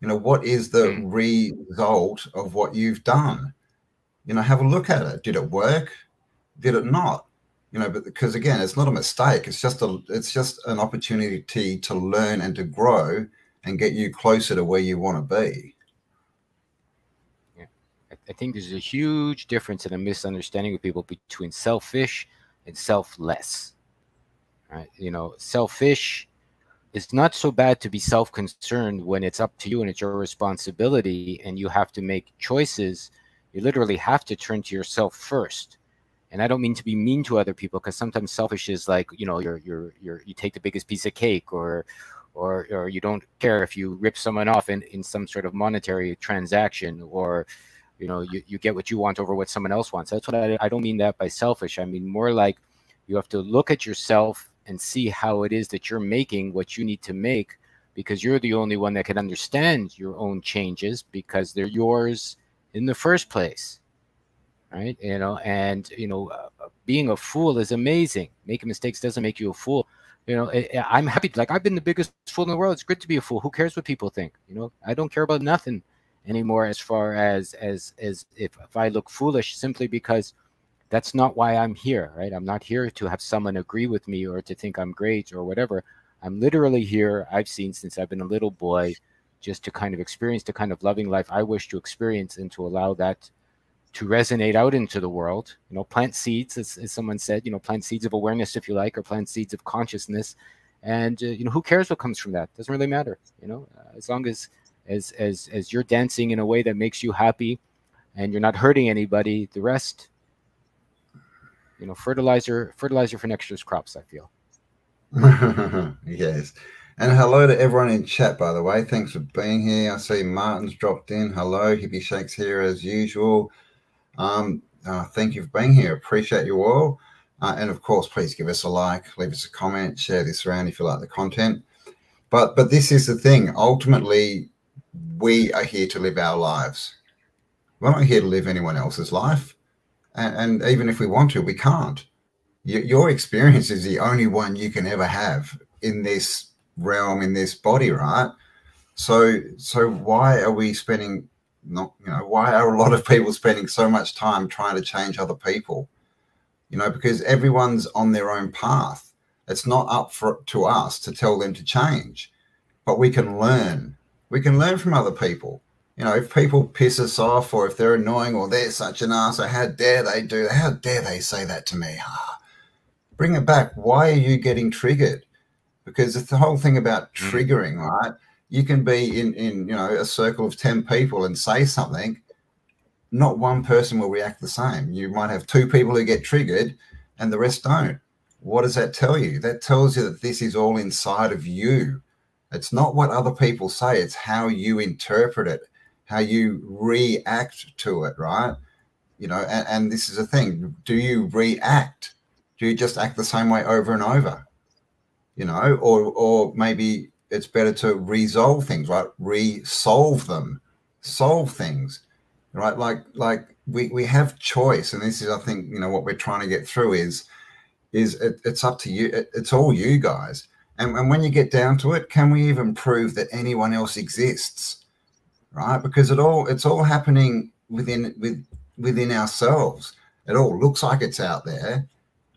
You know, what is the mm. result of what you've done? You know, have a look at it. Did it work? Did it not? You know but because again it's not a mistake. It's just a it's just an opportunity to learn and to grow and get you closer to where you want to be. Yeah. I think there's a huge difference and a misunderstanding with people between selfish and selfless right? You know selfish it's not so bad to be self-concerned when it's up to you and it's your responsibility and you have to make choices. You literally have to turn to yourself first and I don't mean to be mean to other people because sometimes selfish is like you know you're you're you're you take the biggest piece of cake or or or you don't care if you rip someone off in in some sort of monetary transaction or you know you, you get what you want over what someone else wants. That's what I, I don't mean that by selfish. I mean more like you have to look at yourself and see how it is that you're making what you need to make because you're the only one that can understand your own changes because they're yours in the first place right? You know and you know uh, uh, being a fool is amazing. Making mistakes doesn't make you a fool. You know eh, eh, i'm happy like i've been the biggest fool in the world. It's good to be a fool. Who cares what people think? You know i don't care about nothing anymore as far as as as if, if i look foolish simply because that's not why i'm here right? I'm not here to have someone agree with me or to think i'm great or whatever. I'm literally here i've seen since i've been a little boy just to kind of experience the kind of loving life i wish to experience and to allow that to resonate out into the world. You know, plant seeds, as, as someone said, you know, plant seeds of awareness, if you like, or plant seeds of consciousness. And uh, you know, who cares what comes from that? Doesn't really matter. You know, uh, as long as as as as you're dancing in a way that makes you happy, and you're not hurting anybody, the rest, you know, fertilizer fertilizer for next year's crops. I feel. yes. And hello to everyone in chat, by the way. Thanks for being here. I see Martin's dropped in. Hello, Hippie Shakes here as usual. Um, uh, thank you for being here. Appreciate you all. Uh, and of course, please give us a like, leave us a comment, share this around if you like the content. But but this is the thing. Ultimately, we are here to live our lives. We're not here to live anyone else's life. And, and even if we want to, we can't. Your experience is the only one you can ever have in this realm, in this body, right? So so why are we spending not you know why are a lot of people spending so much time trying to change other people? You know because everyone's on their own path. It's not up for to us to tell them to change but we can learn. We can learn from other people. You know if people piss us off or if they're annoying or they're such an ass or how dare they do that? How dare they say that to me? Bring it back. Why are you getting triggered? Because it's the whole thing about mm. triggering right you can be in in you know a circle of 10 people and say something not one person will react the same. You might have two people who get triggered and the rest don't. What does that tell you? That tells you that this is all inside of you. It's not what other people say it's how you interpret it how you react to it right? You know and, and this is a thing do you react? Do you just act the same way over and over? You know or or maybe it's better to resolve things, right? Resolve them, solve things, right? Like like we we have choice, and this is I think you know what we're trying to get through is is it, it's up to you. It, it's all you guys. And, and when you get down to it, can we even prove that anyone else exists? Right? Because it all it's all happening within with within ourselves. It all looks like it's out there,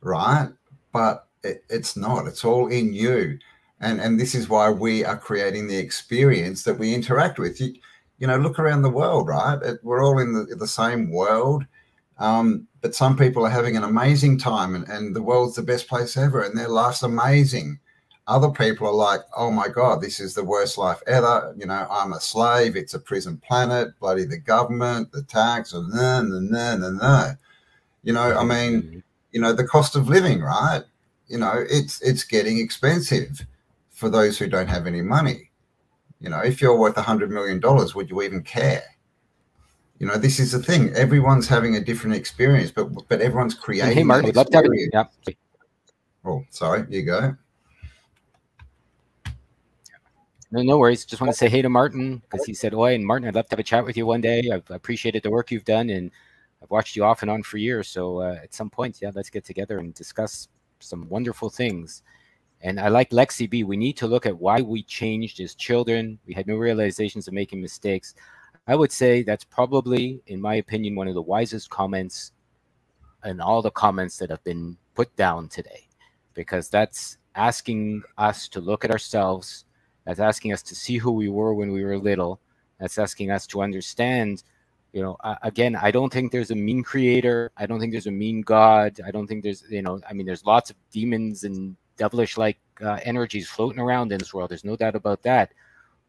right? But it, it's not. It's all in you and and this is why we are creating the experience that we interact with. You, you know look around the world right? We're all in the, the same world um, but some people are having an amazing time and, and the world's the best place ever and their life's amazing. Other people are like oh my god this is the worst life ever. You know i'm a slave. It's a prison planet. Bloody the government the tax and then and then and then you know i mean mm-hmm. you know the cost of living right? You know it's it's getting expensive for those who don't have any money. You know, if you're worth a hundred million dollars, would you even care? You know, this is the thing. Everyone's having a different experience, but but everyone's creating. Hey, Mark, love to have you. Yeah. Oh, sorry. You go. No, no worries. Just want to say hey to Martin because he said, "Oi," and Martin, I'd love to have a chat with you one day. I've appreciated the work you've done, and I've watched you off and on for years. So uh, at some point, yeah, let's get together and discuss some wonderful things." And I like Lexi B. We need to look at why we changed as children. We had no realizations of making mistakes. I would say that's probably, in my opinion, one of the wisest comments in all the comments that have been put down today, because that's asking us to look at ourselves. That's asking us to see who we were when we were little. That's asking us to understand you know again i don't think there's a mean creator i don't think there's a mean god i don't think there's you know i mean there's lots of demons and devilish like uh, energies floating around in this world. There's no doubt about that.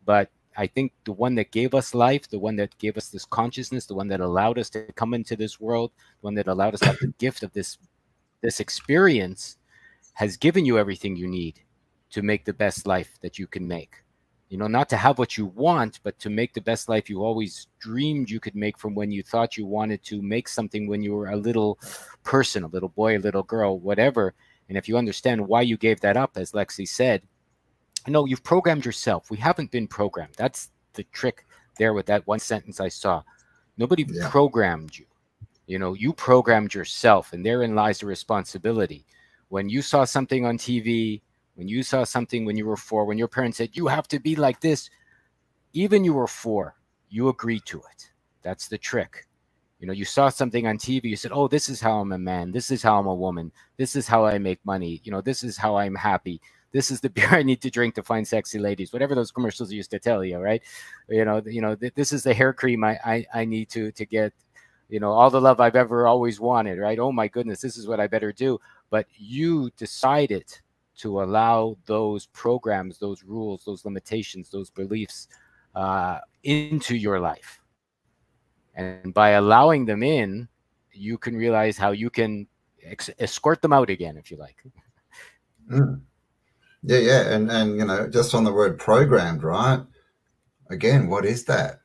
But I think the one that gave us life, the one that gave us this consciousness, the one that allowed us to come into this world, the one that allowed us to have the gift of this this experience, has given you everything you need to make the best life that you can make. You know, not to have what you want, but to make the best life you always dreamed you could make from when you thought you wanted to make something when you were a little person, a little boy, a little girl, whatever and if you understand why you gave that up, as Lexi said, no, you've programmed yourself. We haven't been programmed. That's the trick there with that one sentence I saw. Nobody yeah. programmed you. You know, you programmed yourself, and therein lies the responsibility. When you saw something on TV, when you saw something when you were four, when your parents said, you have to be like this, even you were four, you agreed to it. That's the trick. You know, you saw something on TV, you said, oh, this is how I'm a man. This is how I'm a woman. This is how I make money. You know, this is how I'm happy this is the beer I need to drink to find sexy ladies, whatever those commercials used to tell you, right? You know, you know, th- this is the hair cream I, I, I need to, to get, you know, all the love I've ever always wanted, right? Oh my goodness, this is what I better do. But you decided to allow those programs, those rules, those limitations, those beliefs uh, into your life. And by allowing them in, you can realize how you can ex- escort them out again, if you like. Mm. Yeah, yeah, and and you know, just on the word programmed, right? Again, what is that?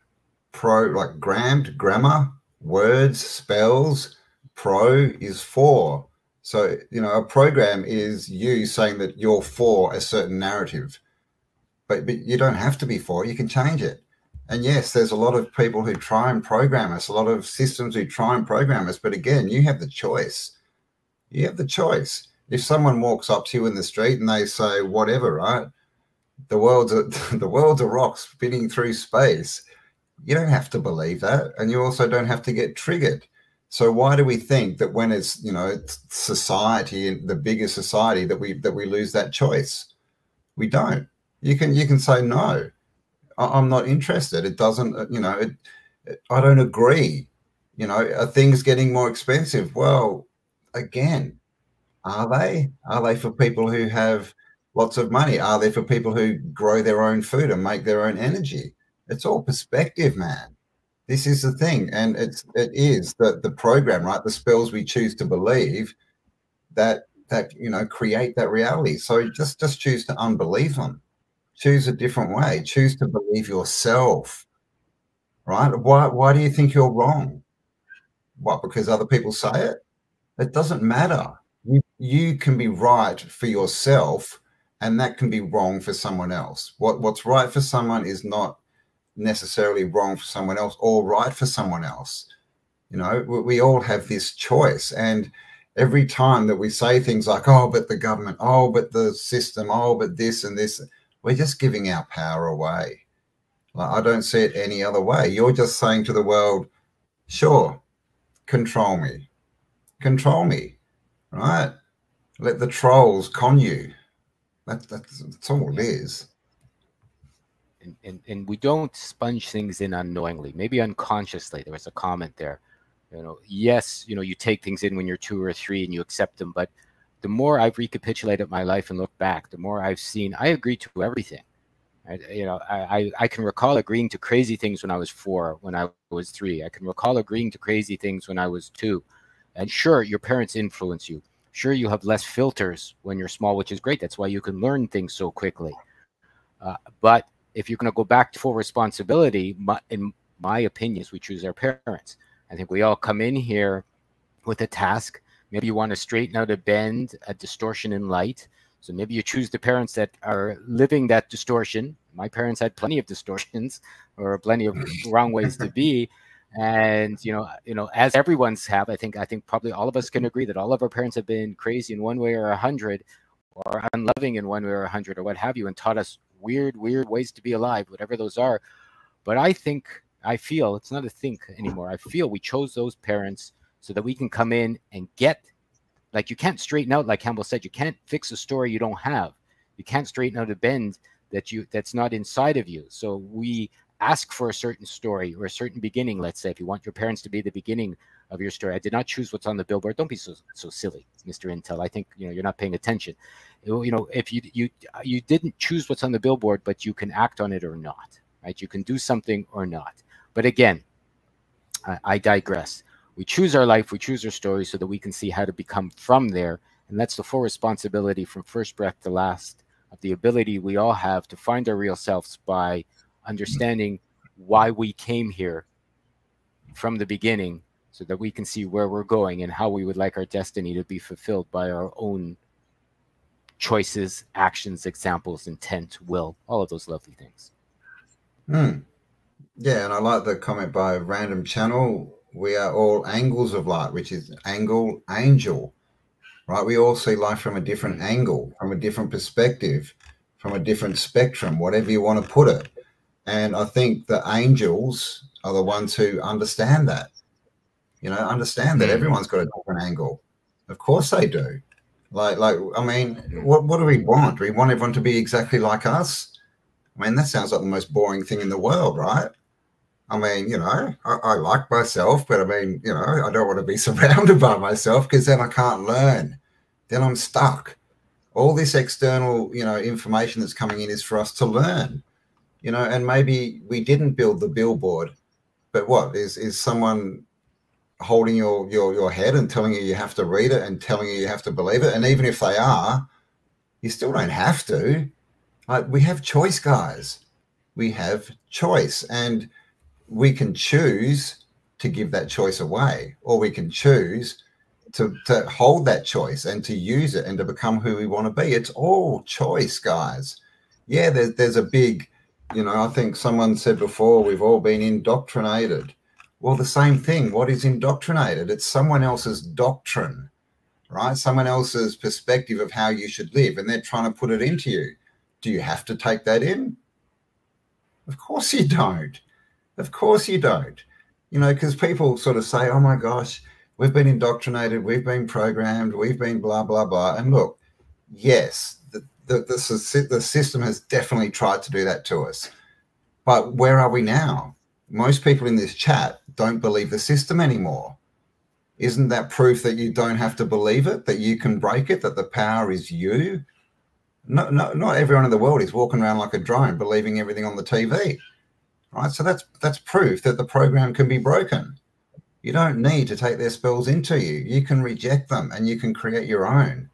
Pro like grammed, grammar, words, spells. Pro is for. So you know, a program is you saying that you're for a certain narrative, but but you don't have to be for. You can change it. And yes, there's a lot of people who try and program us, a lot of systems who try and program us. But again, you have the choice. You have the choice if someone walks up to you in the street and they say whatever, right? The world's a, the world's a rock spinning through space. You don't have to believe that, and you also don't have to get triggered. So why do we think that when it's you know society the bigger society that we that we lose that choice? We don't. You can you can say no. I'm not interested. It doesn't. Uh, you know. It, I don't agree. You know, are things getting more expensive? Well, again, are they? Are they for people who have lots of money? Are they for people who grow their own food and make their own energy? It's all perspective, man. This is the thing, and it's it is the the program, right? The spells we choose to believe that that you know create that reality. So just just choose to unbelieve them. Choose a different way. Choose to believe yourself. Right? Why why do you think you're wrong? What? Because other people say it? It doesn't matter you, you can be right for yourself and that can be wrong for someone else. What what's right for someone is not necessarily wrong for someone else or right for someone else. You know, we, we all have this choice and every time that we say things like oh but the government, oh but the system, oh but this and this, we're just giving our power away. Like, I don't see it any other way. You're just saying to the world, sure, control me. Control me right? Let the trolls con you. That, that's, that's all it is. And, and, and we don't sponge things in unknowingly, maybe unconsciously. There was a comment there. You know, yes, you know, you take things in when you're two or three and you accept them, but the more I've recapitulated my life and looked back, the more I've seen I agree to everything. I, you know, I, I can recall agreeing to crazy things when I was four, when I was three. I can recall agreeing to crazy things when I was two. And sure, your parents influence you. Sure, you have less filters when you're small, which is great. That's why you can learn things so quickly. Uh, but if you're going to go back to full responsibility, my, in my opinion, is we choose our parents. I think we all come in here with a task. Maybe you want to straighten out a bend, mm-hmm. a distortion in light. So maybe you choose the parents that are living that distortion. My parents had plenty of distortions or plenty of wrong ways to be. And you know you know as everyone's have i think i think probably all of us can mm-hmm. agree that all of our parents have been crazy in one way or a hundred or unloving in one way or a hundred or what have you and taught us weird weird ways to be alive whatever those are. But i think i feel it's not a think anymore. I feel we chose those parents so that we can come in and get like you can't straighten out like campbell said you can't fix a story you don't have. You can't straighten out a bend that you that's not inside of you. So we ask for a certain story or a certain beginning let's say if you want your parents to be the beginning of your story. I did not choose what's on the billboard. Don't be so so silly mr intel. I think you know you're not paying attention. You know if you you you didn't choose what's on the billboard but you can act on it or not right? You can do something or not. But again i, I digress we choose our life we choose our story so that we can see how to become from there and that's the full responsibility from first breath to last of the ability we all have to find our real selves by understanding why we came here from the beginning so that we can see where we're going and how we would like our destiny to be fulfilled by our own choices, actions, examples, intent, will, all of those lovely things. Hmm. Yeah, and I like the comment by Random Channel. We are all angles of light, which is angle angel, right? We all see life from a different angle, from a different perspective, from a different spectrum, whatever you want to put it. And I think the angels are the ones who understand that. You know, understand that hmm. everyone's got a different angle. Of course they do. Like, like, I mean, what what do we want? Do we want everyone to be exactly like us? I mean, that sounds like the most boring thing in the world, right? I mean, you know, I, I like myself, but I mean, you know, I don't want to be surrounded by myself because then I can't learn. Then I'm stuck. All this external, you know, information that's coming in is for us to learn, you know, and maybe we didn't build the billboard, but what is is someone holding your your your head and telling you you have to read it and telling you you have to believe it, and even if they are, you still don't have to. Like we have choice, guys. We have choice, and we can choose to give that choice away, or we can choose to, to hold that choice and to use it and to become who we want to be. It's all choice, guys. Yeah, there's, there's a big, you know, I think someone said before, we've all been indoctrinated. Well, the same thing. What is indoctrinated? It's someone else's doctrine, right? Someone else's perspective of how you should live, and they're trying to put it into you. Do you have to take that in? Of course you don't. Of course you don't. You know, because people sort of say, oh my gosh, we've been indoctrinated, we've been programmed, we've been blah, blah, blah. And look, yes, the, the, the, the system has definitely tried to do that to us. But where are we now? Most people in this chat don't believe the system anymore. Isn't that proof that you don't have to believe it, that you can break it, that the power is you? No, no, not everyone in the world is walking around like a drone believing everything on the TV right? So that's that's proof that the program can be broken. You don't need to take their spells into you. You can reject them and you can create your own.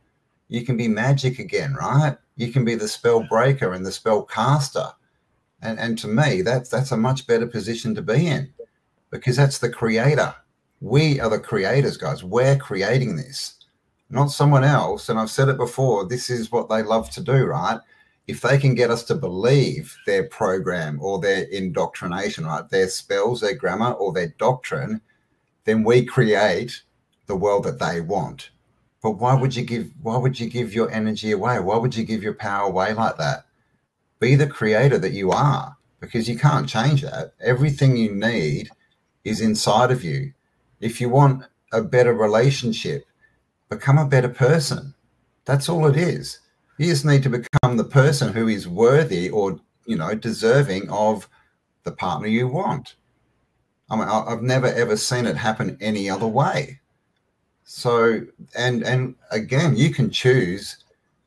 You can be magic again, right? You can be the spell breaker and the spell caster. And and to me, that's that's a much better position to be in because that's the creator. We are the creators, guys. We're creating this, not someone else. And I've said it before, this is what they love to do, right? If they can get us to believe their program or their indoctrination, right, their spells, their grammar, or their doctrine, then we create the world that they want. But why would you give why would you give your energy away? Why would you give your power away like that? Be the creator that you are, because you can't change that. Everything you need is inside of you. If you want a better relationship, become a better person. That's all it is you just need to become the person who is worthy or, you know, deserving of the partner you want. I mean, I've never ever seen it happen any other way. So, and and again, you can choose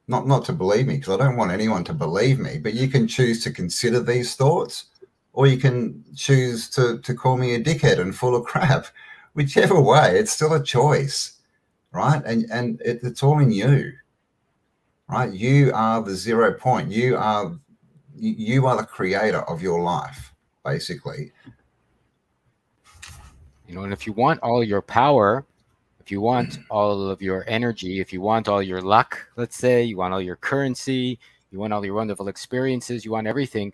not not to believe me because I don't want anyone to believe me, but you can choose to consider these thoughts, or you can choose to to call me a dickhead and full of crap. Whichever way, it's still a choice, right? And and it, it's all in you right? You are the zero point. You are you are the creator of your life, basically. You know, and if you want all your power, if you want all of your energy, if you want all your luck, let's say, you want all your currency, you want all your wonderful experiences, you want everything,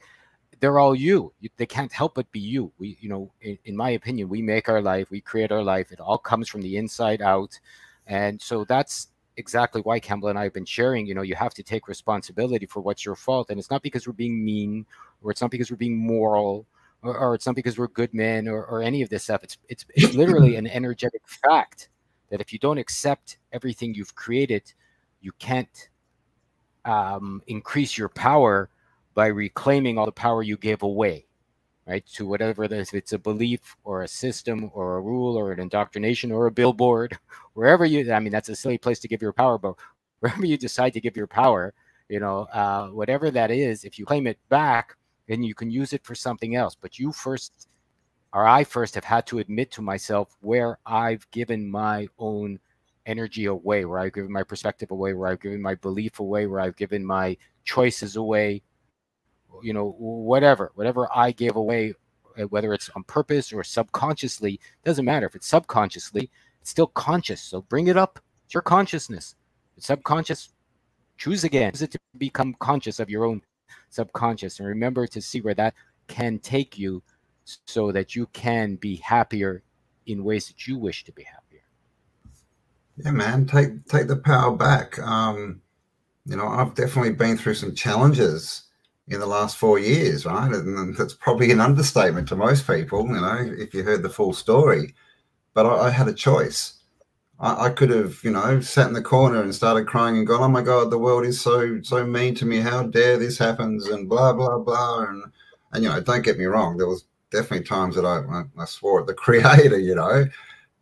they're all you. you they can't help but be you. We, you know, in, in my opinion, we make our life, we create our life. It all comes from the inside out. And so that's exactly why Campbell and I have been sharing. You know, you have to take responsibility for what's your fault, and it's not because we're being mean, or it's not because we're being moral, or, or it's not because we're good men, or, or any of this stuff. It's it's it's literally an energetic fact that if you don't accept everything you've created, you can't um, increase your power by reclaiming all the power you gave away right? To whatever it is, if it's a belief or a system or a rule or an indoctrination or a billboard, wherever you, I mean, that's a silly place to give your power, but wherever you decide to give your power, you know, uh, whatever that is, if you claim it back, then you can use it for something else. But you first, or I first, have had to admit to myself where I've given my own energy away, where I've given my perspective away, where I've given my belief away, where I've given my choices away, you know, whatever, whatever I gave away, uh, whether it's on purpose or subconsciously, doesn't matter. If it's subconsciously, it's still conscious. So bring it up. It's your consciousness. It's subconscious. choose again. Choose it to become conscious of your own subconscious and remember to see where that can take you so that you can be happier in ways that you wish to be happier. Yeah, man, take take the power back. Um, you know, I've definitely been through some challenges in the last four years, right? And that's probably an understatement to most people, you know, if you heard the full story. But I, I had a choice. I, I, could have, you know, sat in the corner and started crying and gone, "Oh my God, the world is so so mean to me. How dare this happens?" And blah blah blah. And and you know, don't get me wrong, there was definitely times that I I swore at the Creator, you know,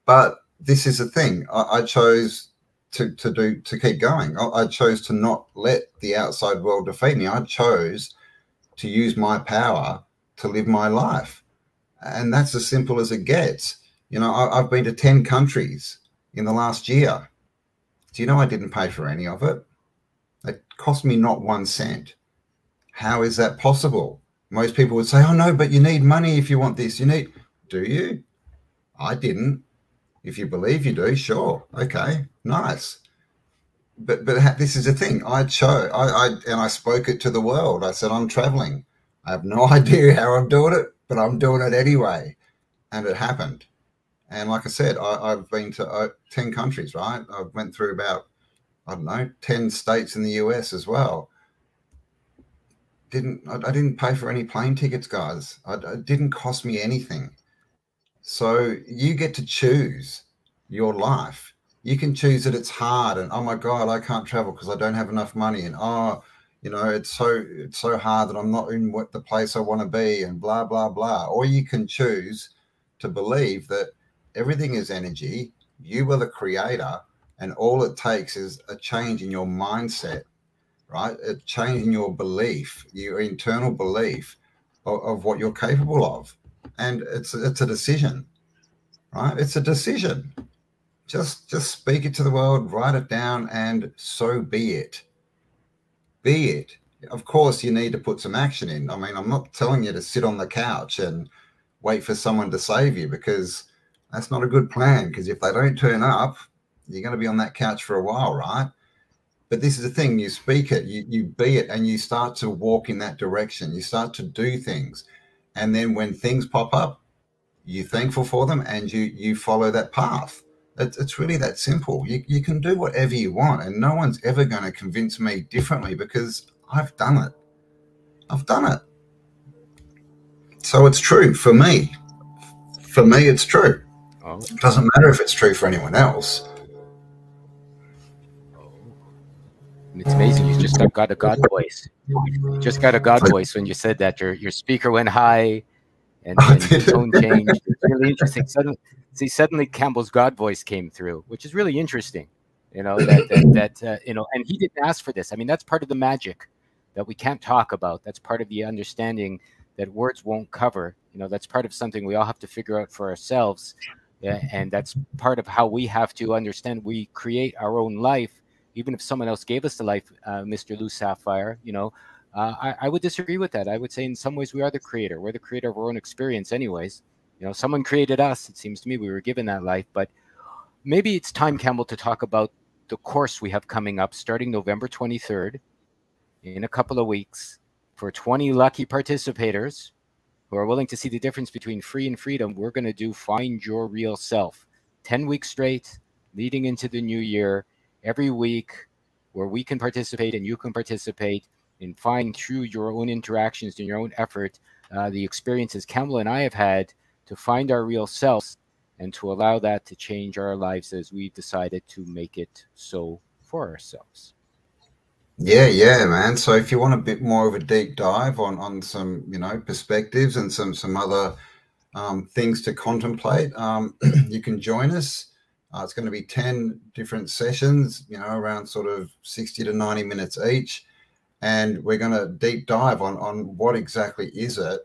but this is the thing. I, I chose to to do to keep going. I, I chose to not let the outside world defeat me. I chose to use my power to live my life. And that's as simple as it gets. You know, I, have been to 10 countries in the last year. Do you know I didn't pay for any of it? It cost me not one cent. How is that possible? Most people would say, oh, no, but you need money if you want this. You need, do you? I didn't. If you believe you do, sure. Okay, nice but but this is the thing. I chose I, I and I spoke it to the world. I said I'm traveling. I have no idea how I'm doing it, but I'm doing it anyway, and it happened. And like I said, I, have been to uh, ten countries. Right, I went through about I don't know ten states in the US as well. Didn't I, I didn't pay for any plane tickets, guys. I, it didn't cost me anything. So you get to choose your life you can choose that it's hard and oh my god i can't travel because i don't have enough money and oh you know it's so it's so hard that i'm not in what the place i want to be and blah blah blah. Or you can choose to believe that everything is energy you are the creator and all it takes is a change in your mindset right? A change in your belief your internal belief of, of what you're capable of. And it's it's a decision right? It's a decision just just speak it to the world write it down and so be it. Be it. Of course you need to put some action in. I mean i'm not telling you to sit on the couch and wait for someone to save you because that's not a good plan because if they don't turn up you're going to be on that couch for a while right? But this is the thing you speak it you, you be it and you start to walk in that direction. You start to do things. And then when things pop up you're thankful for them and you you follow that path it's, it's really that simple. You, you can do whatever you want, and no one's ever going to convince me differently because I've done it. I've done it. So it's true for me. For me, it's true. Oh. It doesn't matter if it's true for anyone else. It's amazing. You just got a God voice. You just got a God voice when you said that. Your your speaker went high, and, and tone changed. It's really interesting. Suddenly, see suddenly Campbell's God voice came through, which is really interesting. You know that that, that uh, you know, and he didn't ask for this. I mean, that's part of the magic that we can't talk about. That's part of the understanding that words won't cover. You know, that's part of something we all have to figure out for ourselves. Yeah, and that's part of how we have to understand we create our own life, even if someone else gave us the life, uh, Mr. Lou Sapphire. You know, uh, I, I would disagree with that. I would say in some ways we are the creator. We're the creator of our own experience, anyways. You know, someone created us. It seems to me we were given that life, but maybe it's time, Campbell, to talk about the course we have coming up starting November 23rd in a couple of weeks for 20 lucky participators who are willing to see the difference between free and freedom. We're going to do Find Your Real Self 10 weeks straight leading into the new year every week where we can participate and you can participate in find through your own interactions and your own effort uh, the experiences Campbell and I have had to find our real selves and to allow that to change our lives as we've decided to make it so for ourselves. Yeah, yeah, man. So if you want a bit more of a deep dive on on some, you know, perspectives and some some other um, things to contemplate, um, you can join us. Uh, it's going to be ten different sessions, you know, around sort of sixty to ninety minutes each, and we're going to deep dive on on what exactly is it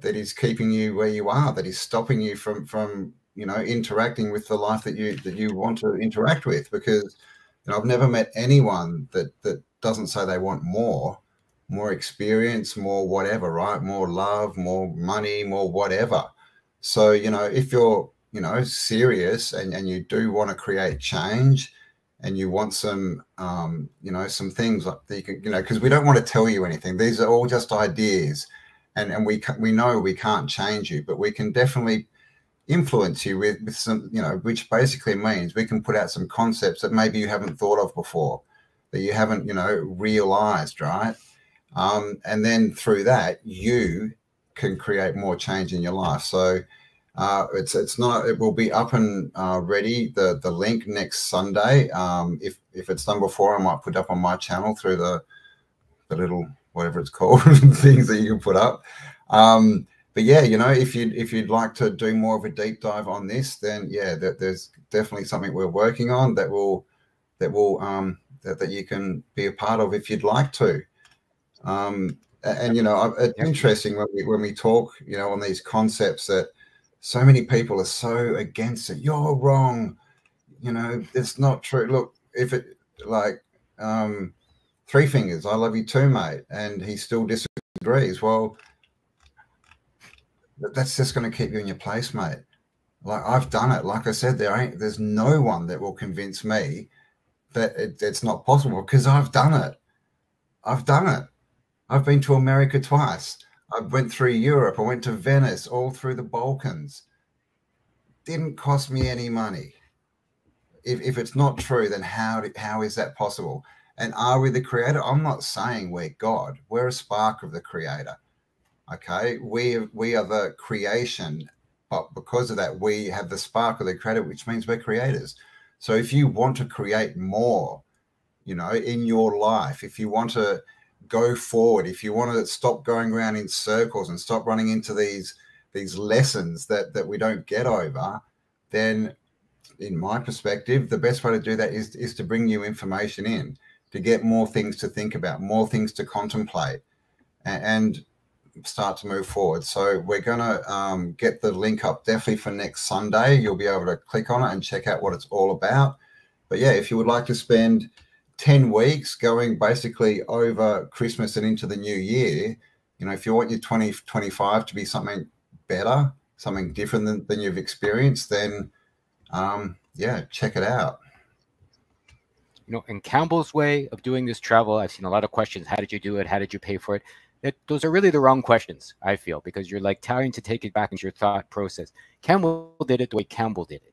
that is keeping you where you are, that is stopping you from from you know interacting with the life that you that you want to interact with. Because you know, I've never met anyone that that doesn't say they want more, more experience, more whatever, right? More love, more money, more whatever. So you know, if you're you know serious and and you do want to create change and you want some, um, you know, some things that you can, you know, because we don't want to tell you anything. These are all just ideas, and and we we know we can't change you, but we can definitely influence you with, with some, you know, which basically means we can put out some concepts that maybe you haven't thought of before, that you haven't, you know, realized, right? Um, and then through that, you can create more change in your life. So uh, it's it's not it will be up and uh, ready the the link next Sunday. Um, if if it's done before, I might put up on my channel through the the little whatever it's called things that you can put up. Um, but yeah, you know, if you if you'd like to do more of a deep dive on this, then yeah, that there's definitely something we're working on that will that will um, that, that you can be a part of if you'd like to. Um, and you know, it's interesting when we when we talk, you know, on these concepts that so many people are so against it. You're wrong. You know, it's not true. Look, if it like um, three fingers, I love you too, mate, and he still disagrees. Well, that's just going to keep you in your place, mate. Like I've done it. Like I said, there ain't there's no one that will convince me that it, it's not possible because I've done it. I've done it. I've been to America twice. I went through Europe. I went to Venice, all through the Balkans. Didn't cost me any money. If, if it's not true, then how how is that possible? And are we the creator? I'm not saying we're God. We're a spark of the creator. Okay, we we are the creation, but because of that, we have the spark of the creator, which means we're creators. So if you want to create more, you know, in your life, if you want to go forward, if you want to stop going around in circles and stop running into these these lessons that that we don't get over, then in my perspective, the best way to do that is is to bring new information in, to get more things to think about, more things to contemplate, and, start to move forward. So we're going to um, get the link up definitely for next Sunday. You'll be able to click on it and check out what it's all about. But yeah, if you would like to spend 10 weeks going basically over Christmas and into the new year, you know, if you want your 2025 to be something better, something different than, than you've experienced, then um, yeah, check it out. You know, in Campbell's way of doing this travel, I've seen a lot of questions. How did you do it? How did you pay for it? It, those are really the wrong questions, I feel, because you're like trying to take it back into your thought process. Campbell did it the way Campbell did it,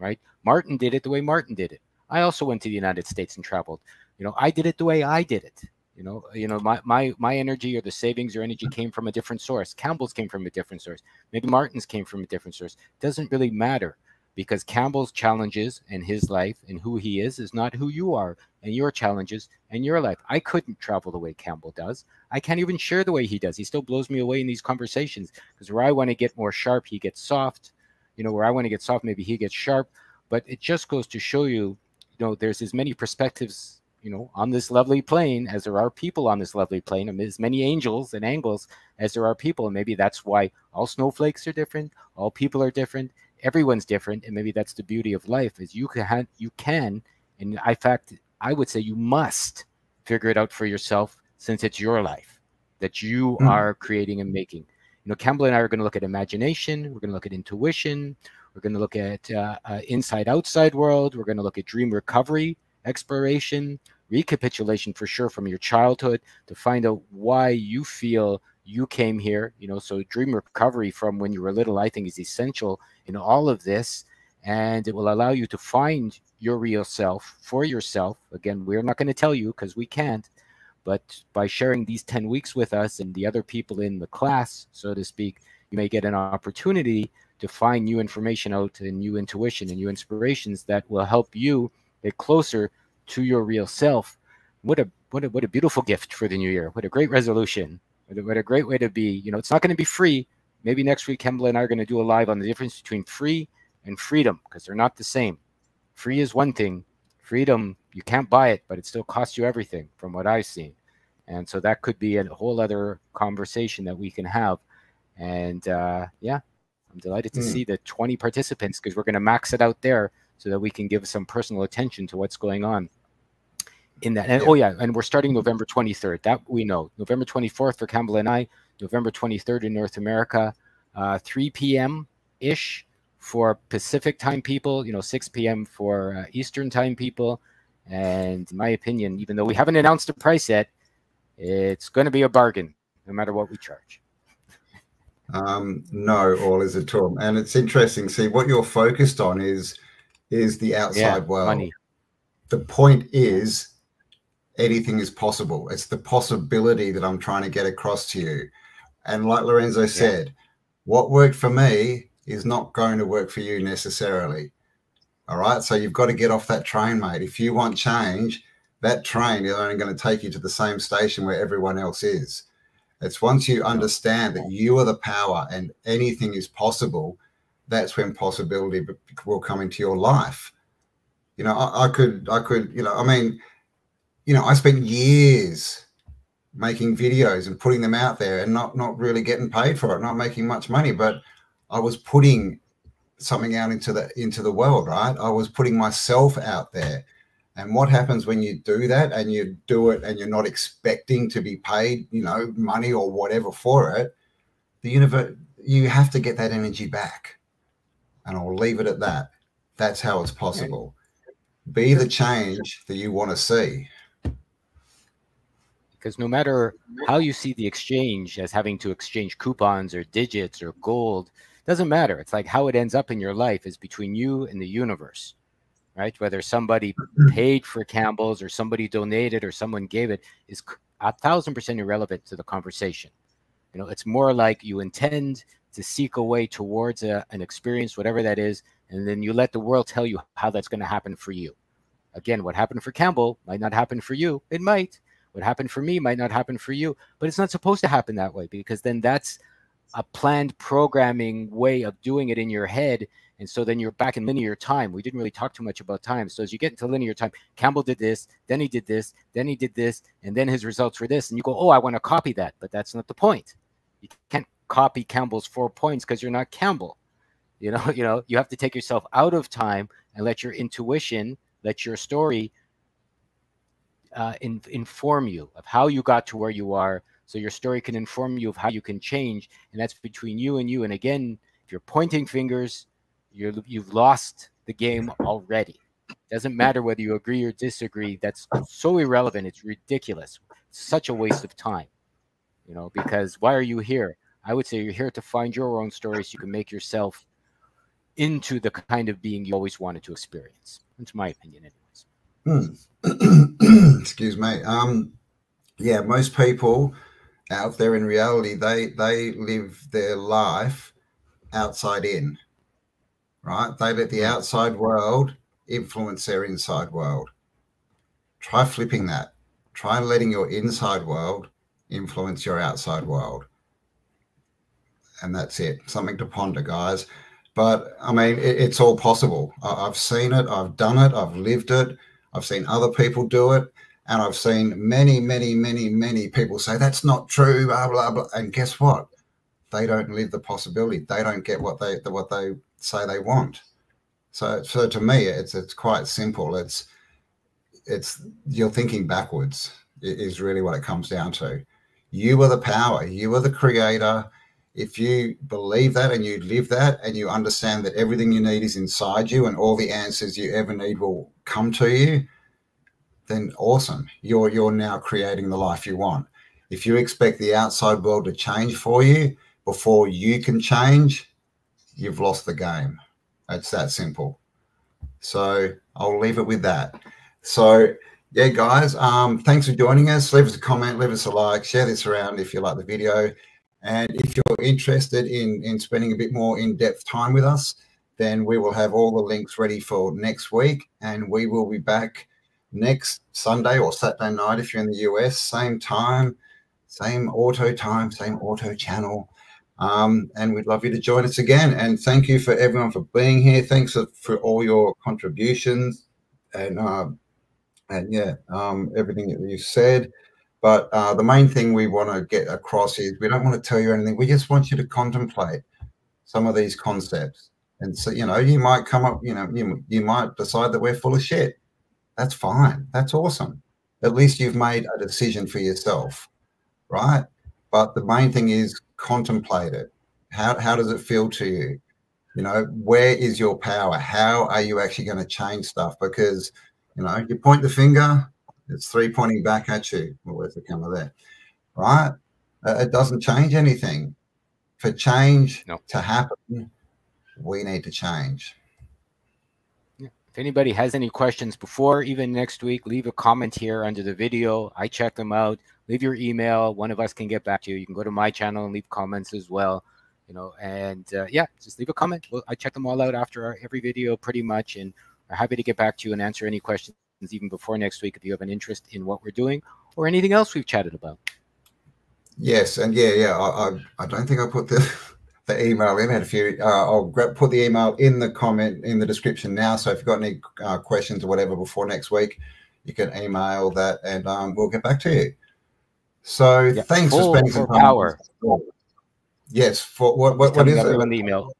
right? Martin did it the way Martin did it. I also went to the United States and traveled. You know, I did it the way I did it. You know, you know, my my my energy or the savings or energy came from a different source. Campbell's came from a different source. Maybe Martin's came from a different source. Doesn't really matter because Campbell's challenges and his life and who he is is not who you are and your challenges and your life. I couldn't travel the way Campbell does. I can't even share the way he does. He still blows me away in these conversations because where I want to get more sharp, he gets soft. You know, where I want to get soft, maybe he gets sharp. But it just goes to show you, you know, there's as many perspectives, you know, on this lovely plane as there are people on this lovely plane, and as many angels and angles as there are people. And maybe that's why all snowflakes are different, all people are different, everyone's different, and maybe that's the beauty of life is you can you can, and in fact, I would say you must figure it out for yourself since it's your life that you mm. are creating and making. You know, Campbell and I are going to look at imagination. We're going to look at intuition. We're going to look at uh, uh, inside outside world. We're going to look at dream recovery, exploration, recapitulation for sure from your childhood to find out why you feel you came here. You know, so dream recovery from when you were little, I think, is essential in all of this. And it will allow you to find your real self for yourself. Again, we're not going to tell you because we can't, but by sharing these 10 weeks with us and the other people in the class, so to speak, you may get an opportunity to find new information out and new intuition and new inspirations that will help you get closer to your real self. What a what a what a beautiful gift for the new year. What a great resolution. What a, what a great way to be. You know, it's not going to be free. Maybe next week, Campbell and I are going to do a live on the difference between free and freedom because they're not the same. Free is one thing. Freedom, you can't buy it, but it still costs you everything from what I've seen. And so that could be a whole other conversation that we can have. And uh, yeah, I'm delighted to mm. see the 20 participants because we're going to max it out there so that we can give some personal attention to what's going on in that. And yeah. oh yeah, and we're starting November 23rd. That we know. November 24th for Campbell and I. November 23rd in North America, uh, 3 p.m. ish for Pacific time people, you know, 6 p.m. for uh, Eastern time people, And in my opinion, even though we haven't announced a price yet, it's going to be a bargain no matter what we charge. Um, no, all is a all. And it's interesting. See, what you're focused on is is the outside yeah, world. The point is anything is possible. It's the possibility that I'm trying to get across to you. And like Lorenzo said, yeah. what worked for me is not going to work for you necessarily. All right. So you've got to get off that train, mate. If you want change, that train is only going to take you to the same station where everyone else is. It's once you understand that you are the power and anything is possible, that's when possibility will come into your life. You know, I, I could, I could, you know, I mean, you know, I spent years making videos and putting them out there and not not really getting paid for it, not making much money, but I was putting something out into the into the world, right? I was putting myself out there. And what happens when you do that and you do it and you're not expecting to be paid, you know, money or whatever for it, the universe you have to get that energy back. And I'll leave it at that. That's how it's possible. Be the change that you want to see because no matter how you see the exchange as having to exchange coupons or digits or gold doesn't matter it's like how it ends up in your life is between you and the universe right whether somebody mm-hmm. paid for campbell's or somebody donated or someone gave it is a thousand percent irrelevant to the conversation you know it's more like you intend to seek a way towards a, an experience whatever that is and then you let the world tell you how that's going to happen for you again what happened for campbell might not happen for you it might what happened for me might not happen for you, but it's not supposed to happen that way because then that's a planned programming way of doing it in your head. And so then you're back in linear time. We didn't really talk too much about time. So as you get into linear time, Campbell did this, then he did this, then he did this, and then his results were this. And you go, oh, I want to copy that. But that's not the point. You can't copy Campbell's four points because you're not Campbell. You know, you know, you have to take yourself out of time and let your intuition, let your story uh, in, inform you of how you got to where you are so your story can inform you of how you can change and that's between you and you and again if you're pointing fingers you're you've lost the game already. Doesn't matter whether you agree or disagree that's so irrelevant it's ridiculous it's such a waste of time you know because why are you here? I would say you're here to find your own story so you can make yourself into the kind of being you always wanted to experience. That's my opinion anyways. Hmm. Excuse me. Um, yeah, most people out there in reality, they they live their life outside in, right? They let the outside world influence their inside world. Try flipping that. Try letting your inside world influence your outside world. And that's it. Something to ponder, guys. But I mean, it, it's all possible. I, I've seen it. I've done it. I've lived it. I've seen other people do it. And I've seen many, many, many, many people say that's not true, blah, blah, blah. And guess what? They don't live the possibility. They don't get what they what they say they want. So so to me, it's it's quite simple. It's it's you're thinking backwards is really what it comes down to. You are the power. You are the creator. If you believe that and you live that and you understand that everything you need is inside you and all the answers you ever need will come to you, then awesome. You're you're now creating the life you want. If you expect the outside world to change for you before you can change, you've lost the game. It's that simple. So I'll leave it with that. So yeah, guys, um, thanks for joining us. Leave us a comment, leave us a like, share this around if you like the video. And if you're interested in, in spending a bit more in-depth time with us, then we will have all the links ready for next week. And we will be back next Sunday or Saturday night if you're in the US, same time, same auto time, same auto channel. Um, and we'd love you to join us again. And thank you for everyone for being here. Thanks for all your contributions and uh, and yeah, um, everything that you said. But uh, the main thing we want to get across is we don't want to tell you anything. We just want you to contemplate some of these concepts. And so, you know, you might come up, you know, you, you might decide that we're full of shit that's fine. That's awesome. At least you've made a decision for yourself, right? But the main thing is contemplate it. How, how does it feel to you? You know, where is your power? How are you actually going to change stuff? Because You know, you point the finger, it's three pointing back at you. Well, where's the camera there? Right? Uh, it doesn't change anything. For change no. to happen, we need to change. If anybody has any questions before even next week, leave a comment here under the video. I check them out. Leave your email. One of us can get back to you. You can go to my channel and leave comments as well. You know, and uh, yeah, just leave a comment. Well, I check them all out after our, every video, pretty much, and are happy to get back to you and answer any questions even before next week if you have an interest in what we're doing or anything else we've chatted about. Yes, and yeah, yeah. I, I, I don't think I put the the email in. Had a few. Uh, I'll grab, put the email in the comment in the description now. So if you've got any uh, questions or whatever before next week, you can email that, and um, we'll get back to you. So yeah, thanks for spending some time. Power. Yes. For what? What, what is it? The email.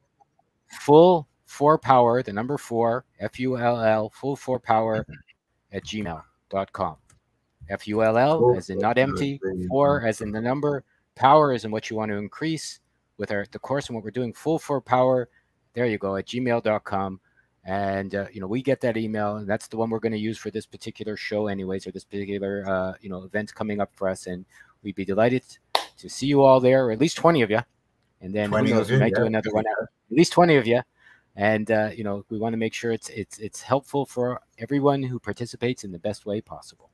Full for power. The number four. F U L L. Full for power mm-hmm. at gmail.com. F U L L as in not empty. Four as in the number. Power is in what you want to increase with our the course and what we're doing. Full for power. There you go at gmail.com. And uh, you know we get that email, and that's the one we're going to use for this particular show, anyways, or this particular uh, you know event coming up for us. And we'd be delighted to see you all there, or at least twenty of you. And then who knows, we might yeah. do another one. At least twenty of you and uh, you know we want to make sure it's it's it's helpful for everyone who participates in the best way possible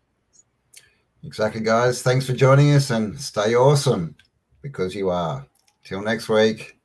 exactly guys thanks for joining us and stay awesome because you are till next week